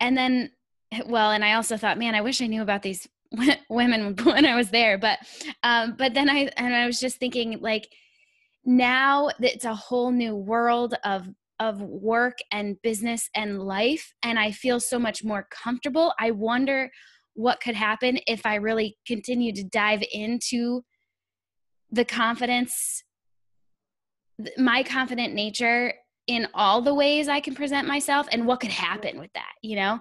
[SPEAKER 1] And then, well, and I also thought, man, I wish I knew about these women when I was there. But, um, but then I, and I was just thinking like, now that it's a whole new world of of work and business and life and i feel so much more comfortable i wonder what could happen if i really continue to dive into the confidence my confident nature in all the ways I can present myself and what could happen with that, you know?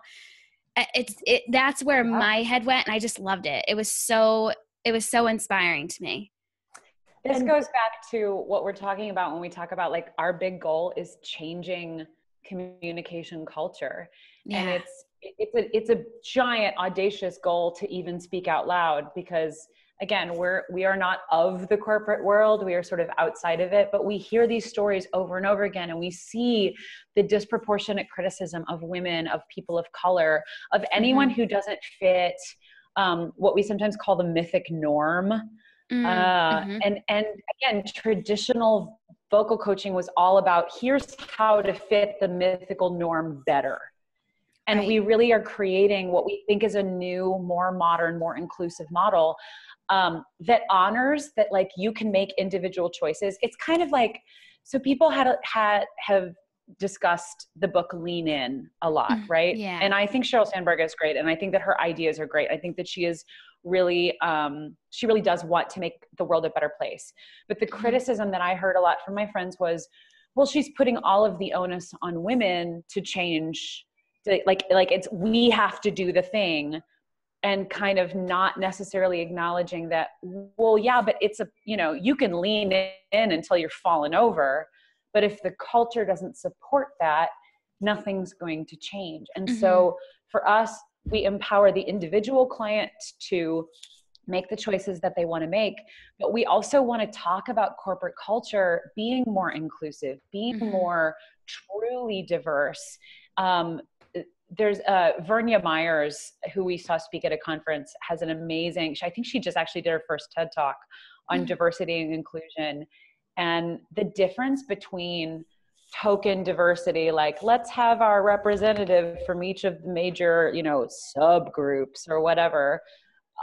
[SPEAKER 1] It's it that's where my head went and I just loved it. It was so it was so inspiring to me.
[SPEAKER 2] This goes back to what we're talking about when we talk about like our big goal is changing communication culture. Yeah. And it's it's a it's a giant audacious goal to even speak out loud because again we're we are not of the corporate world we are sort of outside of it but we hear these stories over and over again and we see the disproportionate criticism of women of people of color of anyone mm-hmm. who doesn't fit um, what we sometimes call the mythic norm mm, uh, mm-hmm. and and again traditional vocal coaching was all about here's how to fit the mythical norm better and we really are creating what we think is a new more modern more inclusive model um, that honors that like you can make individual choices. It's kind of like so people had had have discussed the book Lean In a lot, mm, right?
[SPEAKER 1] Yeah.
[SPEAKER 2] And I think Sheryl Sandberg is great, and I think that her ideas are great. I think that she is really um, she really does want to make the world a better place. But the mm-hmm. criticism that I heard a lot from my friends was, well, she's putting all of the onus on women to change. To, like like it's we have to do the thing and kind of not necessarily acknowledging that well yeah but it's a you know you can lean in until you're falling over but if the culture doesn't support that nothing's going to change and mm-hmm. so for us we empower the individual client to make the choices that they want to make but we also want to talk about corporate culture being more inclusive being mm-hmm. more truly diverse um, there's uh, Vernā Myers, who we saw speak at a conference, has an amazing. I think she just actually did her first TED talk on mm-hmm. diversity and inclusion, and the difference between token diversity, like let's have our representative from each of the major, you know, subgroups or whatever,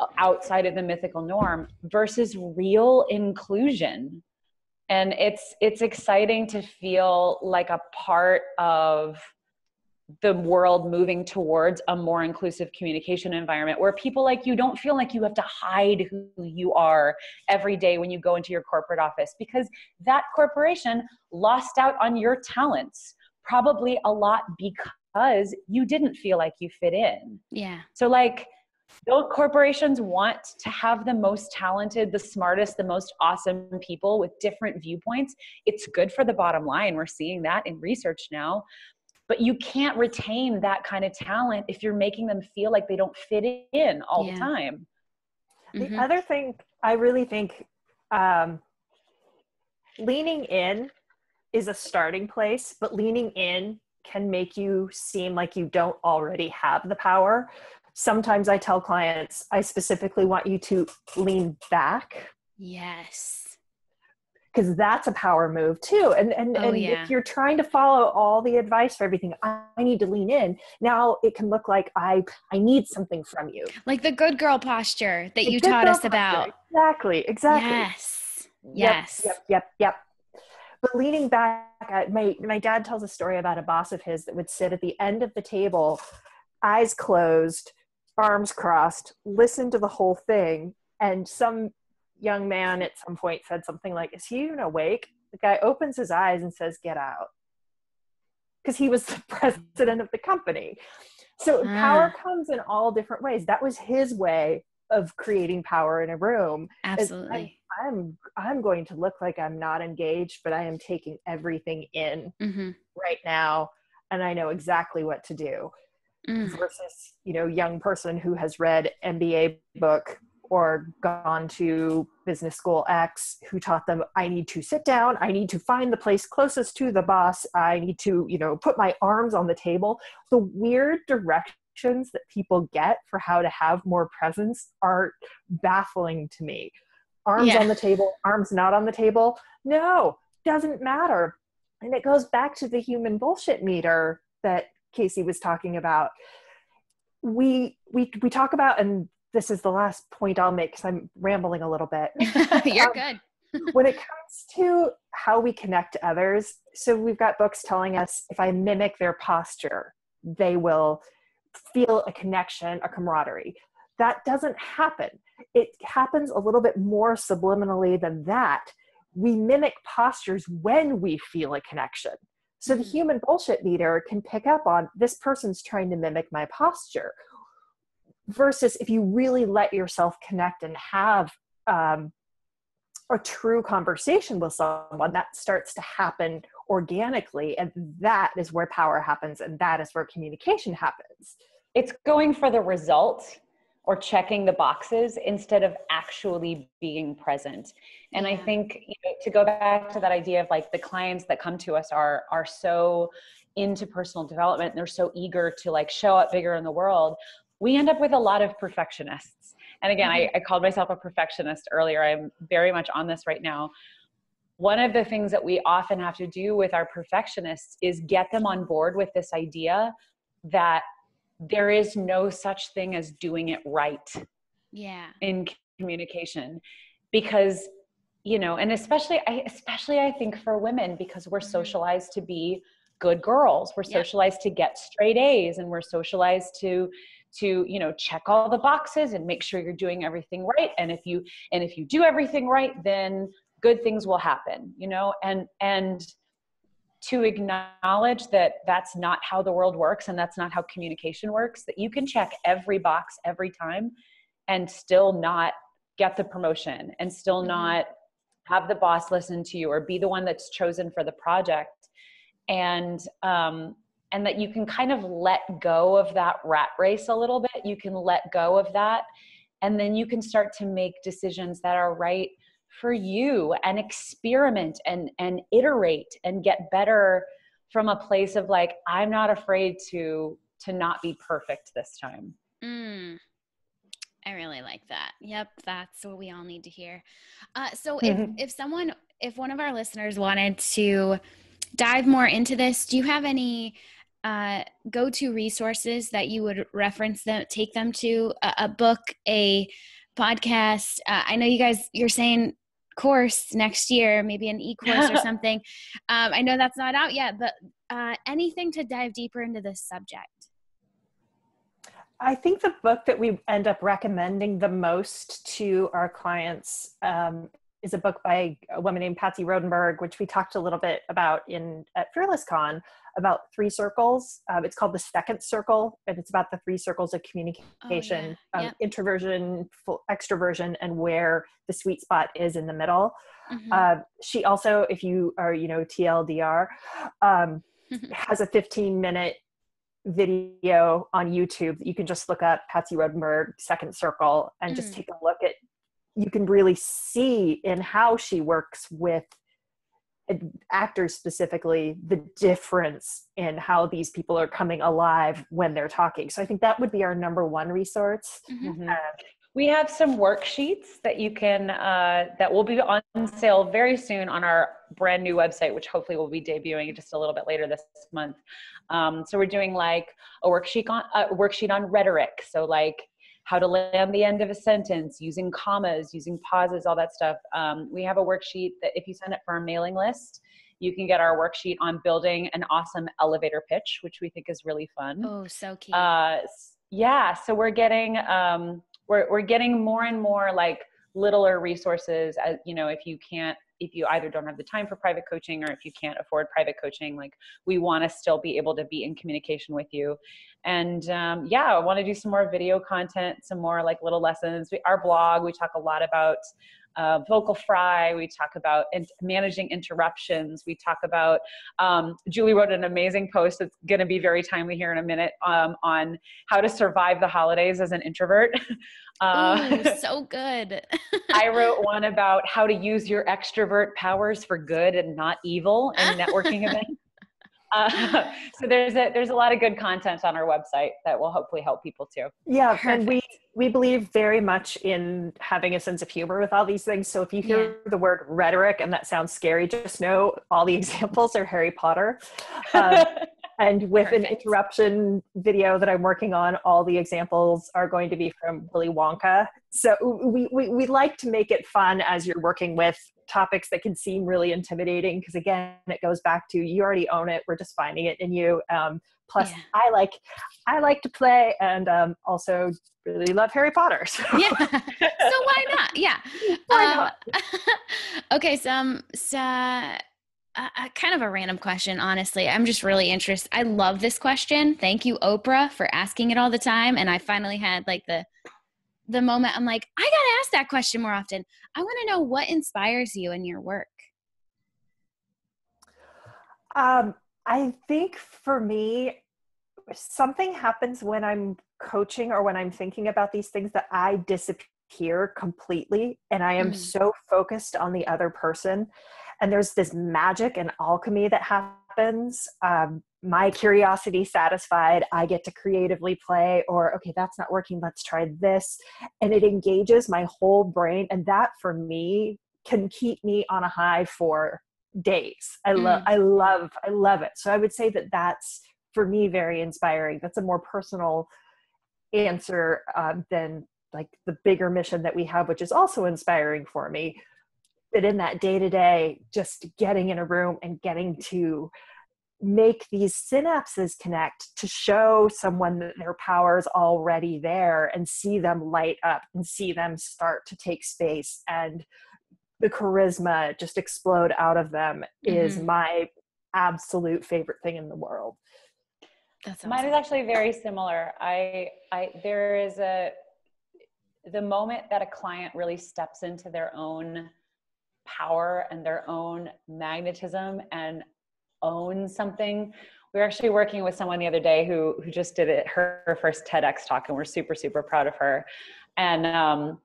[SPEAKER 2] uh, outside of the mythical norm, versus real inclusion. And it's it's exciting to feel like a part of the world moving towards a more inclusive communication environment where people like you don't feel like you have to hide who you are every day when you go into your corporate office because that corporation lost out on your talents probably a lot because you didn't feel like you fit in.
[SPEAKER 1] Yeah.
[SPEAKER 2] So like don't corporations want to have the most talented, the smartest, the most awesome people with different viewpoints? It's good for the bottom line. We're seeing that in research now but you can't retain that kind of talent if you're making them feel like they don't fit in all yeah. the time
[SPEAKER 3] the mm-hmm. other thing i really think um, leaning in is a starting place but leaning in can make you seem like you don't already have the power sometimes i tell clients i specifically want you to lean back
[SPEAKER 1] yes
[SPEAKER 3] because that's a power move too. And and, oh, and yeah. if you're trying to follow all the advice for everything, I, I, need to lean in. Now it can look like I I need something from you.
[SPEAKER 1] Like the good girl posture that the you taught us posture. about.
[SPEAKER 3] Exactly. Exactly.
[SPEAKER 1] Yes. Yes.
[SPEAKER 3] Yep, yep. Yep. Yep. But leaning back, uh, my my dad tells a story about a boss of his that would sit at the end of the table, eyes closed, arms crossed, listen to the whole thing, and some young man at some point said something like, Is he even awake? The guy opens his eyes and says, Get out. Because he was the president of the company. So ah. power comes in all different ways. That was his way of creating power in a room.
[SPEAKER 1] Absolutely.
[SPEAKER 3] I, am I'm, I'm going to look like I'm not engaged, but I am taking everything in mm-hmm. right now, and I know exactly what to do. Mm. Versus, you know, young person who has read MBA book or gone to business school X who taught them I need to sit down, I need to find the place closest to the boss, I need to, you know, put my arms on the table. The weird directions that people get for how to have more presence are baffling to me. Arms yeah. on the table, arms not on the table. No, doesn't matter. And it goes back to the human bullshit meter that Casey was talking about. We we we talk about and this is the last point I'll make because I'm rambling a little bit.
[SPEAKER 1] You're um,
[SPEAKER 3] good. when it comes to how we connect to others, so we've got books telling us if I mimic their posture, they will feel a connection, a camaraderie. That doesn't happen. It happens a little bit more subliminally than that. We mimic postures when we feel a connection. So the mm-hmm. human bullshit meter can pick up on this person's trying to mimic my posture versus if you really let yourself connect and have um, a true conversation with someone that starts to happen organically and that is where power happens and that is where communication happens.
[SPEAKER 2] It's going for the result or checking the boxes instead of actually being present. And i think you know, to go back to that idea of like the clients that come to us are are so into personal development and they're so eager to like show up bigger in the world we end up with a lot of perfectionists. And again, I, mm-hmm. I called myself a perfectionist earlier. I'm very much on this right now. One of the things that we often have to do with our perfectionists is get them on board with this idea that there is no such thing as doing it right.
[SPEAKER 1] Yeah.
[SPEAKER 2] In communication because you know and especially i especially i think for women because we're mm-hmm. socialized to be good girls we're socialized to get straight a's and we're socialized to to you know check all the boxes and make sure you're doing everything right. And if you and if you do everything right then good things will happen you know? And and to acknowledge that that's not how the world works and that's not how communication works that you can check every box every time and still not get the promotion and still mm-hmm. not have the boss listen to you or be the one that's chosen for the project. And um, and that you can kind of let go of that rat race a little bit. You can let go of that. And then you can start to make decisions that are right for you and experiment and, and iterate and get better from a place of like, I'm not afraid to to not be perfect this time.
[SPEAKER 1] Mm. I really like that. Yep, that's what we all need to hear. Uh, so, if mm-hmm. if someone, if one of our listeners wanted to dive more into this, do you have any uh, go-to resources that you would reference them, take them to a, a book, a podcast? Uh, I know you guys, you're saying course next year, maybe an e-course or something. Um, I know that's not out yet, but uh, anything to dive deeper into this subject?
[SPEAKER 3] I think the book that we end up recommending the most to our clients um, is a book by a woman named Patsy Rodenburg, which we talked a little bit about in at FearlessCon about three circles. Um, it's called the second circle, and it's about the three circles of communication: oh, yeah. um, introversion, full extroversion, and where the sweet spot is in the middle. Mm-hmm. Uh, she also, if you are, you know, TLDR, um, has a 15 minute video on YouTube that you can just look up Patsy Rodenburg Second Circle and mm. just take a look at. You can really see in how she works with actors specifically the difference in how these people are coming alive when they're talking. So I think that would be our number one resource. Mm-hmm. Uh,
[SPEAKER 2] we have some worksheets that you can uh, that will be on sale very soon on our brand new website, which hopefully will be debuting just a little bit later this month. Um, so we're doing like a worksheet on a worksheet on rhetoric. So like how to land the end of a sentence, using commas, using pauses, all that stuff. Um, we have a worksheet that if you sign up for our mailing list, you can get our worksheet on building an awesome elevator pitch, which we think is really fun.
[SPEAKER 1] Oh, so cute. Uh,
[SPEAKER 2] yeah, so we're getting um, we're we're getting more and more like littler resources. As you know, if you can't if you either don't have the time for private coaching or if you can't afford private coaching like we want to still be able to be in communication with you. And um, yeah i want to do some more video content some more like little lessons. We, our blog we talk a lot about uh, vocal fry. We talk about in- managing interruptions. We talk about, um, Julie wrote an amazing post that's going to be very timely here in a minute um, on how to survive the holidays as an introvert.
[SPEAKER 1] Uh, Ooh, so good.
[SPEAKER 2] I wrote one about how to use your extrovert powers for good and not evil in networking events. Uh, so there's a there's a lot of good content on our website that will hopefully help people too.
[SPEAKER 3] Yeah, and we we believe very much in having a sense of humor with all these things. So if you hear yeah. the word rhetoric and that sounds scary, just know all the examples are Harry Potter. Um, and with Perfect. an interruption video that I'm working on, all the examples are going to be from Willy Wonka. So we, we, we like to make it fun as you're working with topics that can seem really intimidating because again it goes back to you already own it we're just finding it in you um, plus yeah. i like i like to play and um, also really love harry potter so.
[SPEAKER 1] yeah so why not yeah why um, not? okay so um so uh, uh, kind of a random question honestly i'm just really interested i love this question thank you oprah for asking it all the time and i finally had like the the moment I'm like, I got to ask that question more often. I want to know what inspires you in your work.
[SPEAKER 3] Um, I think for me, something happens when I'm coaching or when I'm thinking about these things that I disappear completely and I am mm. so focused on the other person. And there's this magic and alchemy that happens. Um, my curiosity satisfied i get to creatively play or okay that's not working let's try this and it engages my whole brain and that for me can keep me on a high for days. I love mm. i love i love it. So i would say that that's for me very inspiring. That's a more personal answer um, than like the bigger mission that we have which is also inspiring for me but in that day to day just getting in a room and getting to make these synapses connect to show someone that their power is already there and see them light up and see them start to take space and the charisma just explode out of them mm-hmm. is my absolute favorite thing in the world
[SPEAKER 2] That's awesome. mine is actually very similar i i there is a the moment that a client really steps into their own power and their own magnetism and own something. We were actually working with someone the other day who who just did it her, first TEDx talk, and we're super super proud of her. And um,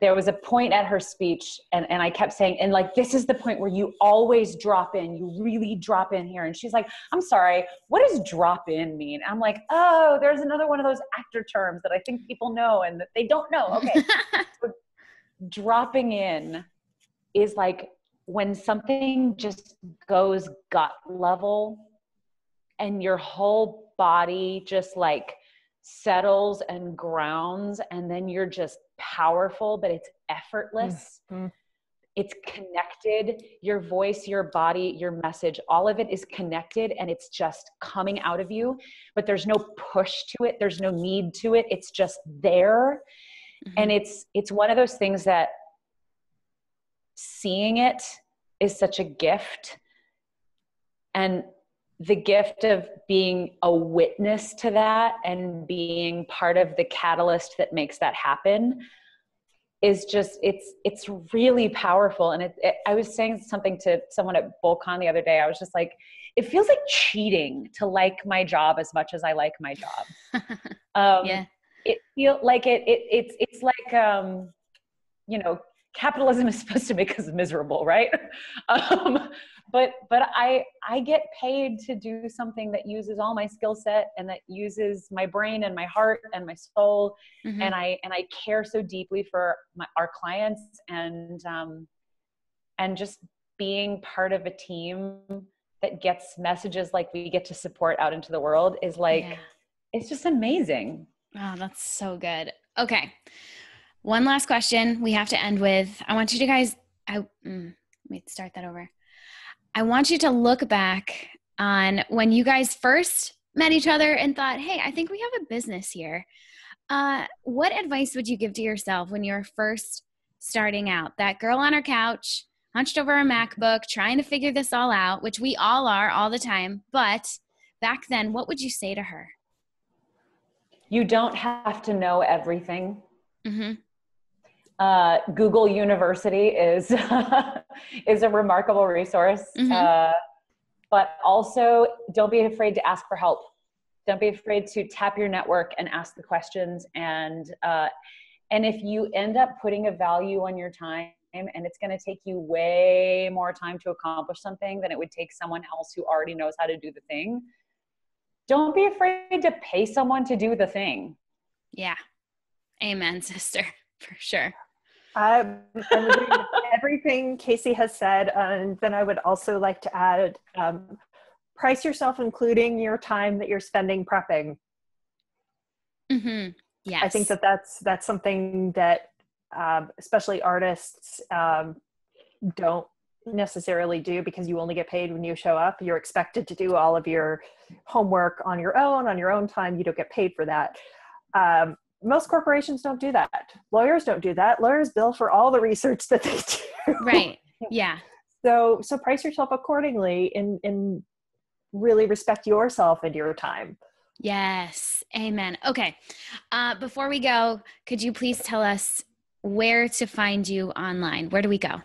[SPEAKER 2] there was a point at her speech, and and I kept saying, and like this is the point where you always drop in, you really drop in here. And she's like, I'm sorry, what does drop in mean? I'm like, oh, there's another one of those actor terms that I think people know and that they don't know. Okay, so dropping in is like when something just goes gut level and your whole body just like settles and grounds and then you're just powerful but it's effortless. Mm-hmm. it's connected. Your voice your body your message all of it is connected and it's just coming out of you but there's no push to it. There's no need to it. It's just there. Mm-hmm. and it's it's one of those things that seeing it is such a gift. And the gift of being a witness to that and being part of the catalyst that makes that happen is just it's it's really powerful and it, it, i was saying something to someone at bullcon the other day i was just like it feels like cheating to like my job as much as I like my job. Um,
[SPEAKER 1] yeah.
[SPEAKER 2] It feel like it, it it's it's like um, you know capitalism is supposed to make us miserable, right? um, but but I I get paid to do something that uses all my skill set and that uses my brain and my heart and my soul, mm-hmm. and I and I care so deeply for my, our clients and um, and just being part of a team that gets messages like we get to support out into the world is like yeah. it's just amazing
[SPEAKER 1] oh that's so good okay one last question we have to end with i want you to guys i mm, let me start that over i want you to look back on when you guys first met each other and thought hey i think we have a business here uh, what advice would you give to yourself when you were first starting out that girl on her couch hunched over a MacBook, trying to figure this all out, which we all are all the time. But back then, what would you say to her?
[SPEAKER 2] You don't have to know everything. Mm-hmm. Uh, Google University is is a remarkable resource, mm-hmm. uh, but also don't be afraid to ask for help. Don't be afraid to tap your network and ask the questions. And uh, and if you end up putting a value on your time and it's going to take you way more time to accomplish something than it would take someone else who already knows how to do the thing don't be afraid to pay someone to do the thing
[SPEAKER 1] yeah amen sister for sure
[SPEAKER 3] um, everything Casey has said, and then I would also like to add: um, price yourself, including your time that you're spending prepping.
[SPEAKER 1] Mm-hmm. Yes.
[SPEAKER 3] I think that that's that's something that um, especially artists um, don't necessarily do because you only get paid when you show up. You're expected to do all of your homework on your own, on your own time. You don't get paid for that. Um, most corporations don't do that. Lawyers don't do that. Lawyers bill for all the research that they do.
[SPEAKER 1] Right. Yeah.
[SPEAKER 3] so so price yourself accordingly and and really respect yourself and your time.
[SPEAKER 1] Yes. Amen. Okay. Uh, before we go, could you please tell us where to find you online. Where do we go?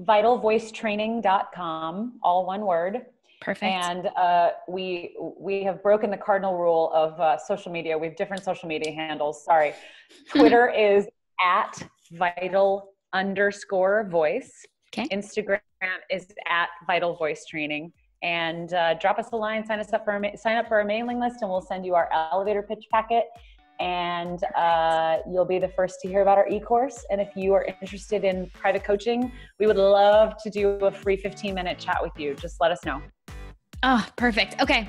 [SPEAKER 2] vitalvoicetraining.com all one word
[SPEAKER 1] perfect.
[SPEAKER 2] And uh, we we have broken the cardinal rule of uh, social media. We have different social media handles. Sorry. Twitter is at vital underscore voice.
[SPEAKER 1] Okay.
[SPEAKER 2] Instagram is at vital voice training. And uh, drop us a line sign us up for a, sign up for our mailing list and we'll send you our elevator pitch packet and uh, you'll be the first to hear about our e-course. And if you are interested in private coaching we would love to do a free 15 minute chat with you. Just let us know.
[SPEAKER 1] Oh perfect. Okay.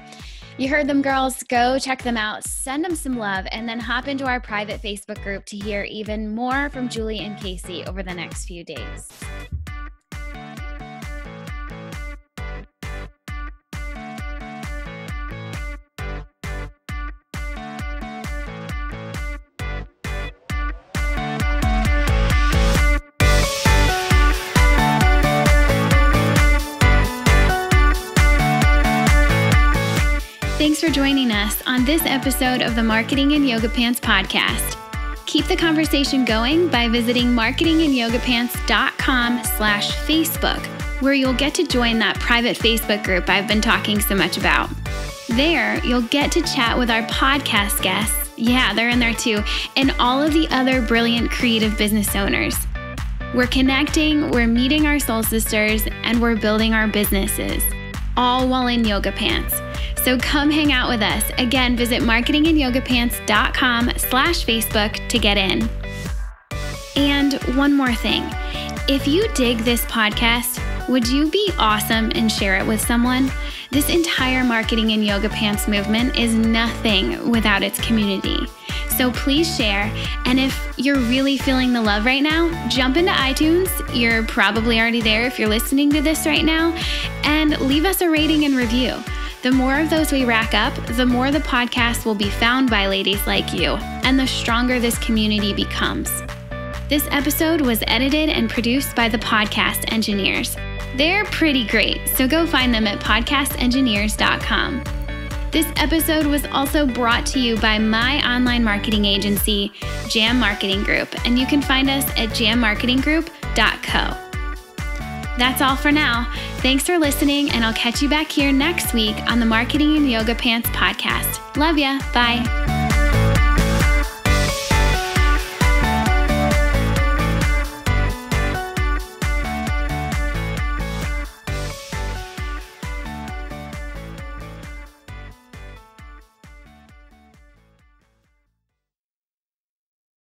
[SPEAKER 1] You heard them girls. Go check them out. Send them some love and then hop into our private facebook group to hear even more from julie and casey over the next few days Thanks for joining us on this episode of the Marketing in Yoga Pants podcast. Keep the conversation going by visiting marketinginyogapants.com slash Facebook, where you'll get to join that private Facebook group I've been talking so much about. There, you'll get to chat with our podcast guests. Yeah, they're in there too, and all of the other brilliant creative business owners. We're connecting, we're meeting our soul sisters, and we're building our businesses, all while in yoga pants. So come hang out with us. Again, visit marketinginyogapants.com slash Facebook to get in. And one more thing. If you dig this podcast, would you be awesome and share it with someone? This entire marketing in yoga pants movement is nothing without its community. So please share. And if you're really feeling the love right now, jump into iTunes. You're probably already there if you're listening to this right now, and leave us a rating and review. The more of those we rack up, the more the podcast will be found by ladies like you, and the stronger this community becomes. This episode was edited and produced by the podcast engineers. They're pretty great, so go find them at podcastengineers.com. This episode was also brought to you by my online marketing agency, Jam Marketing Group, and you can find us at jammarketinggroup.co. That's all for now. Thanks for listening, and I'll catch you back here next week on the Marketing in Yoga Pants podcast. Love ya. Bye.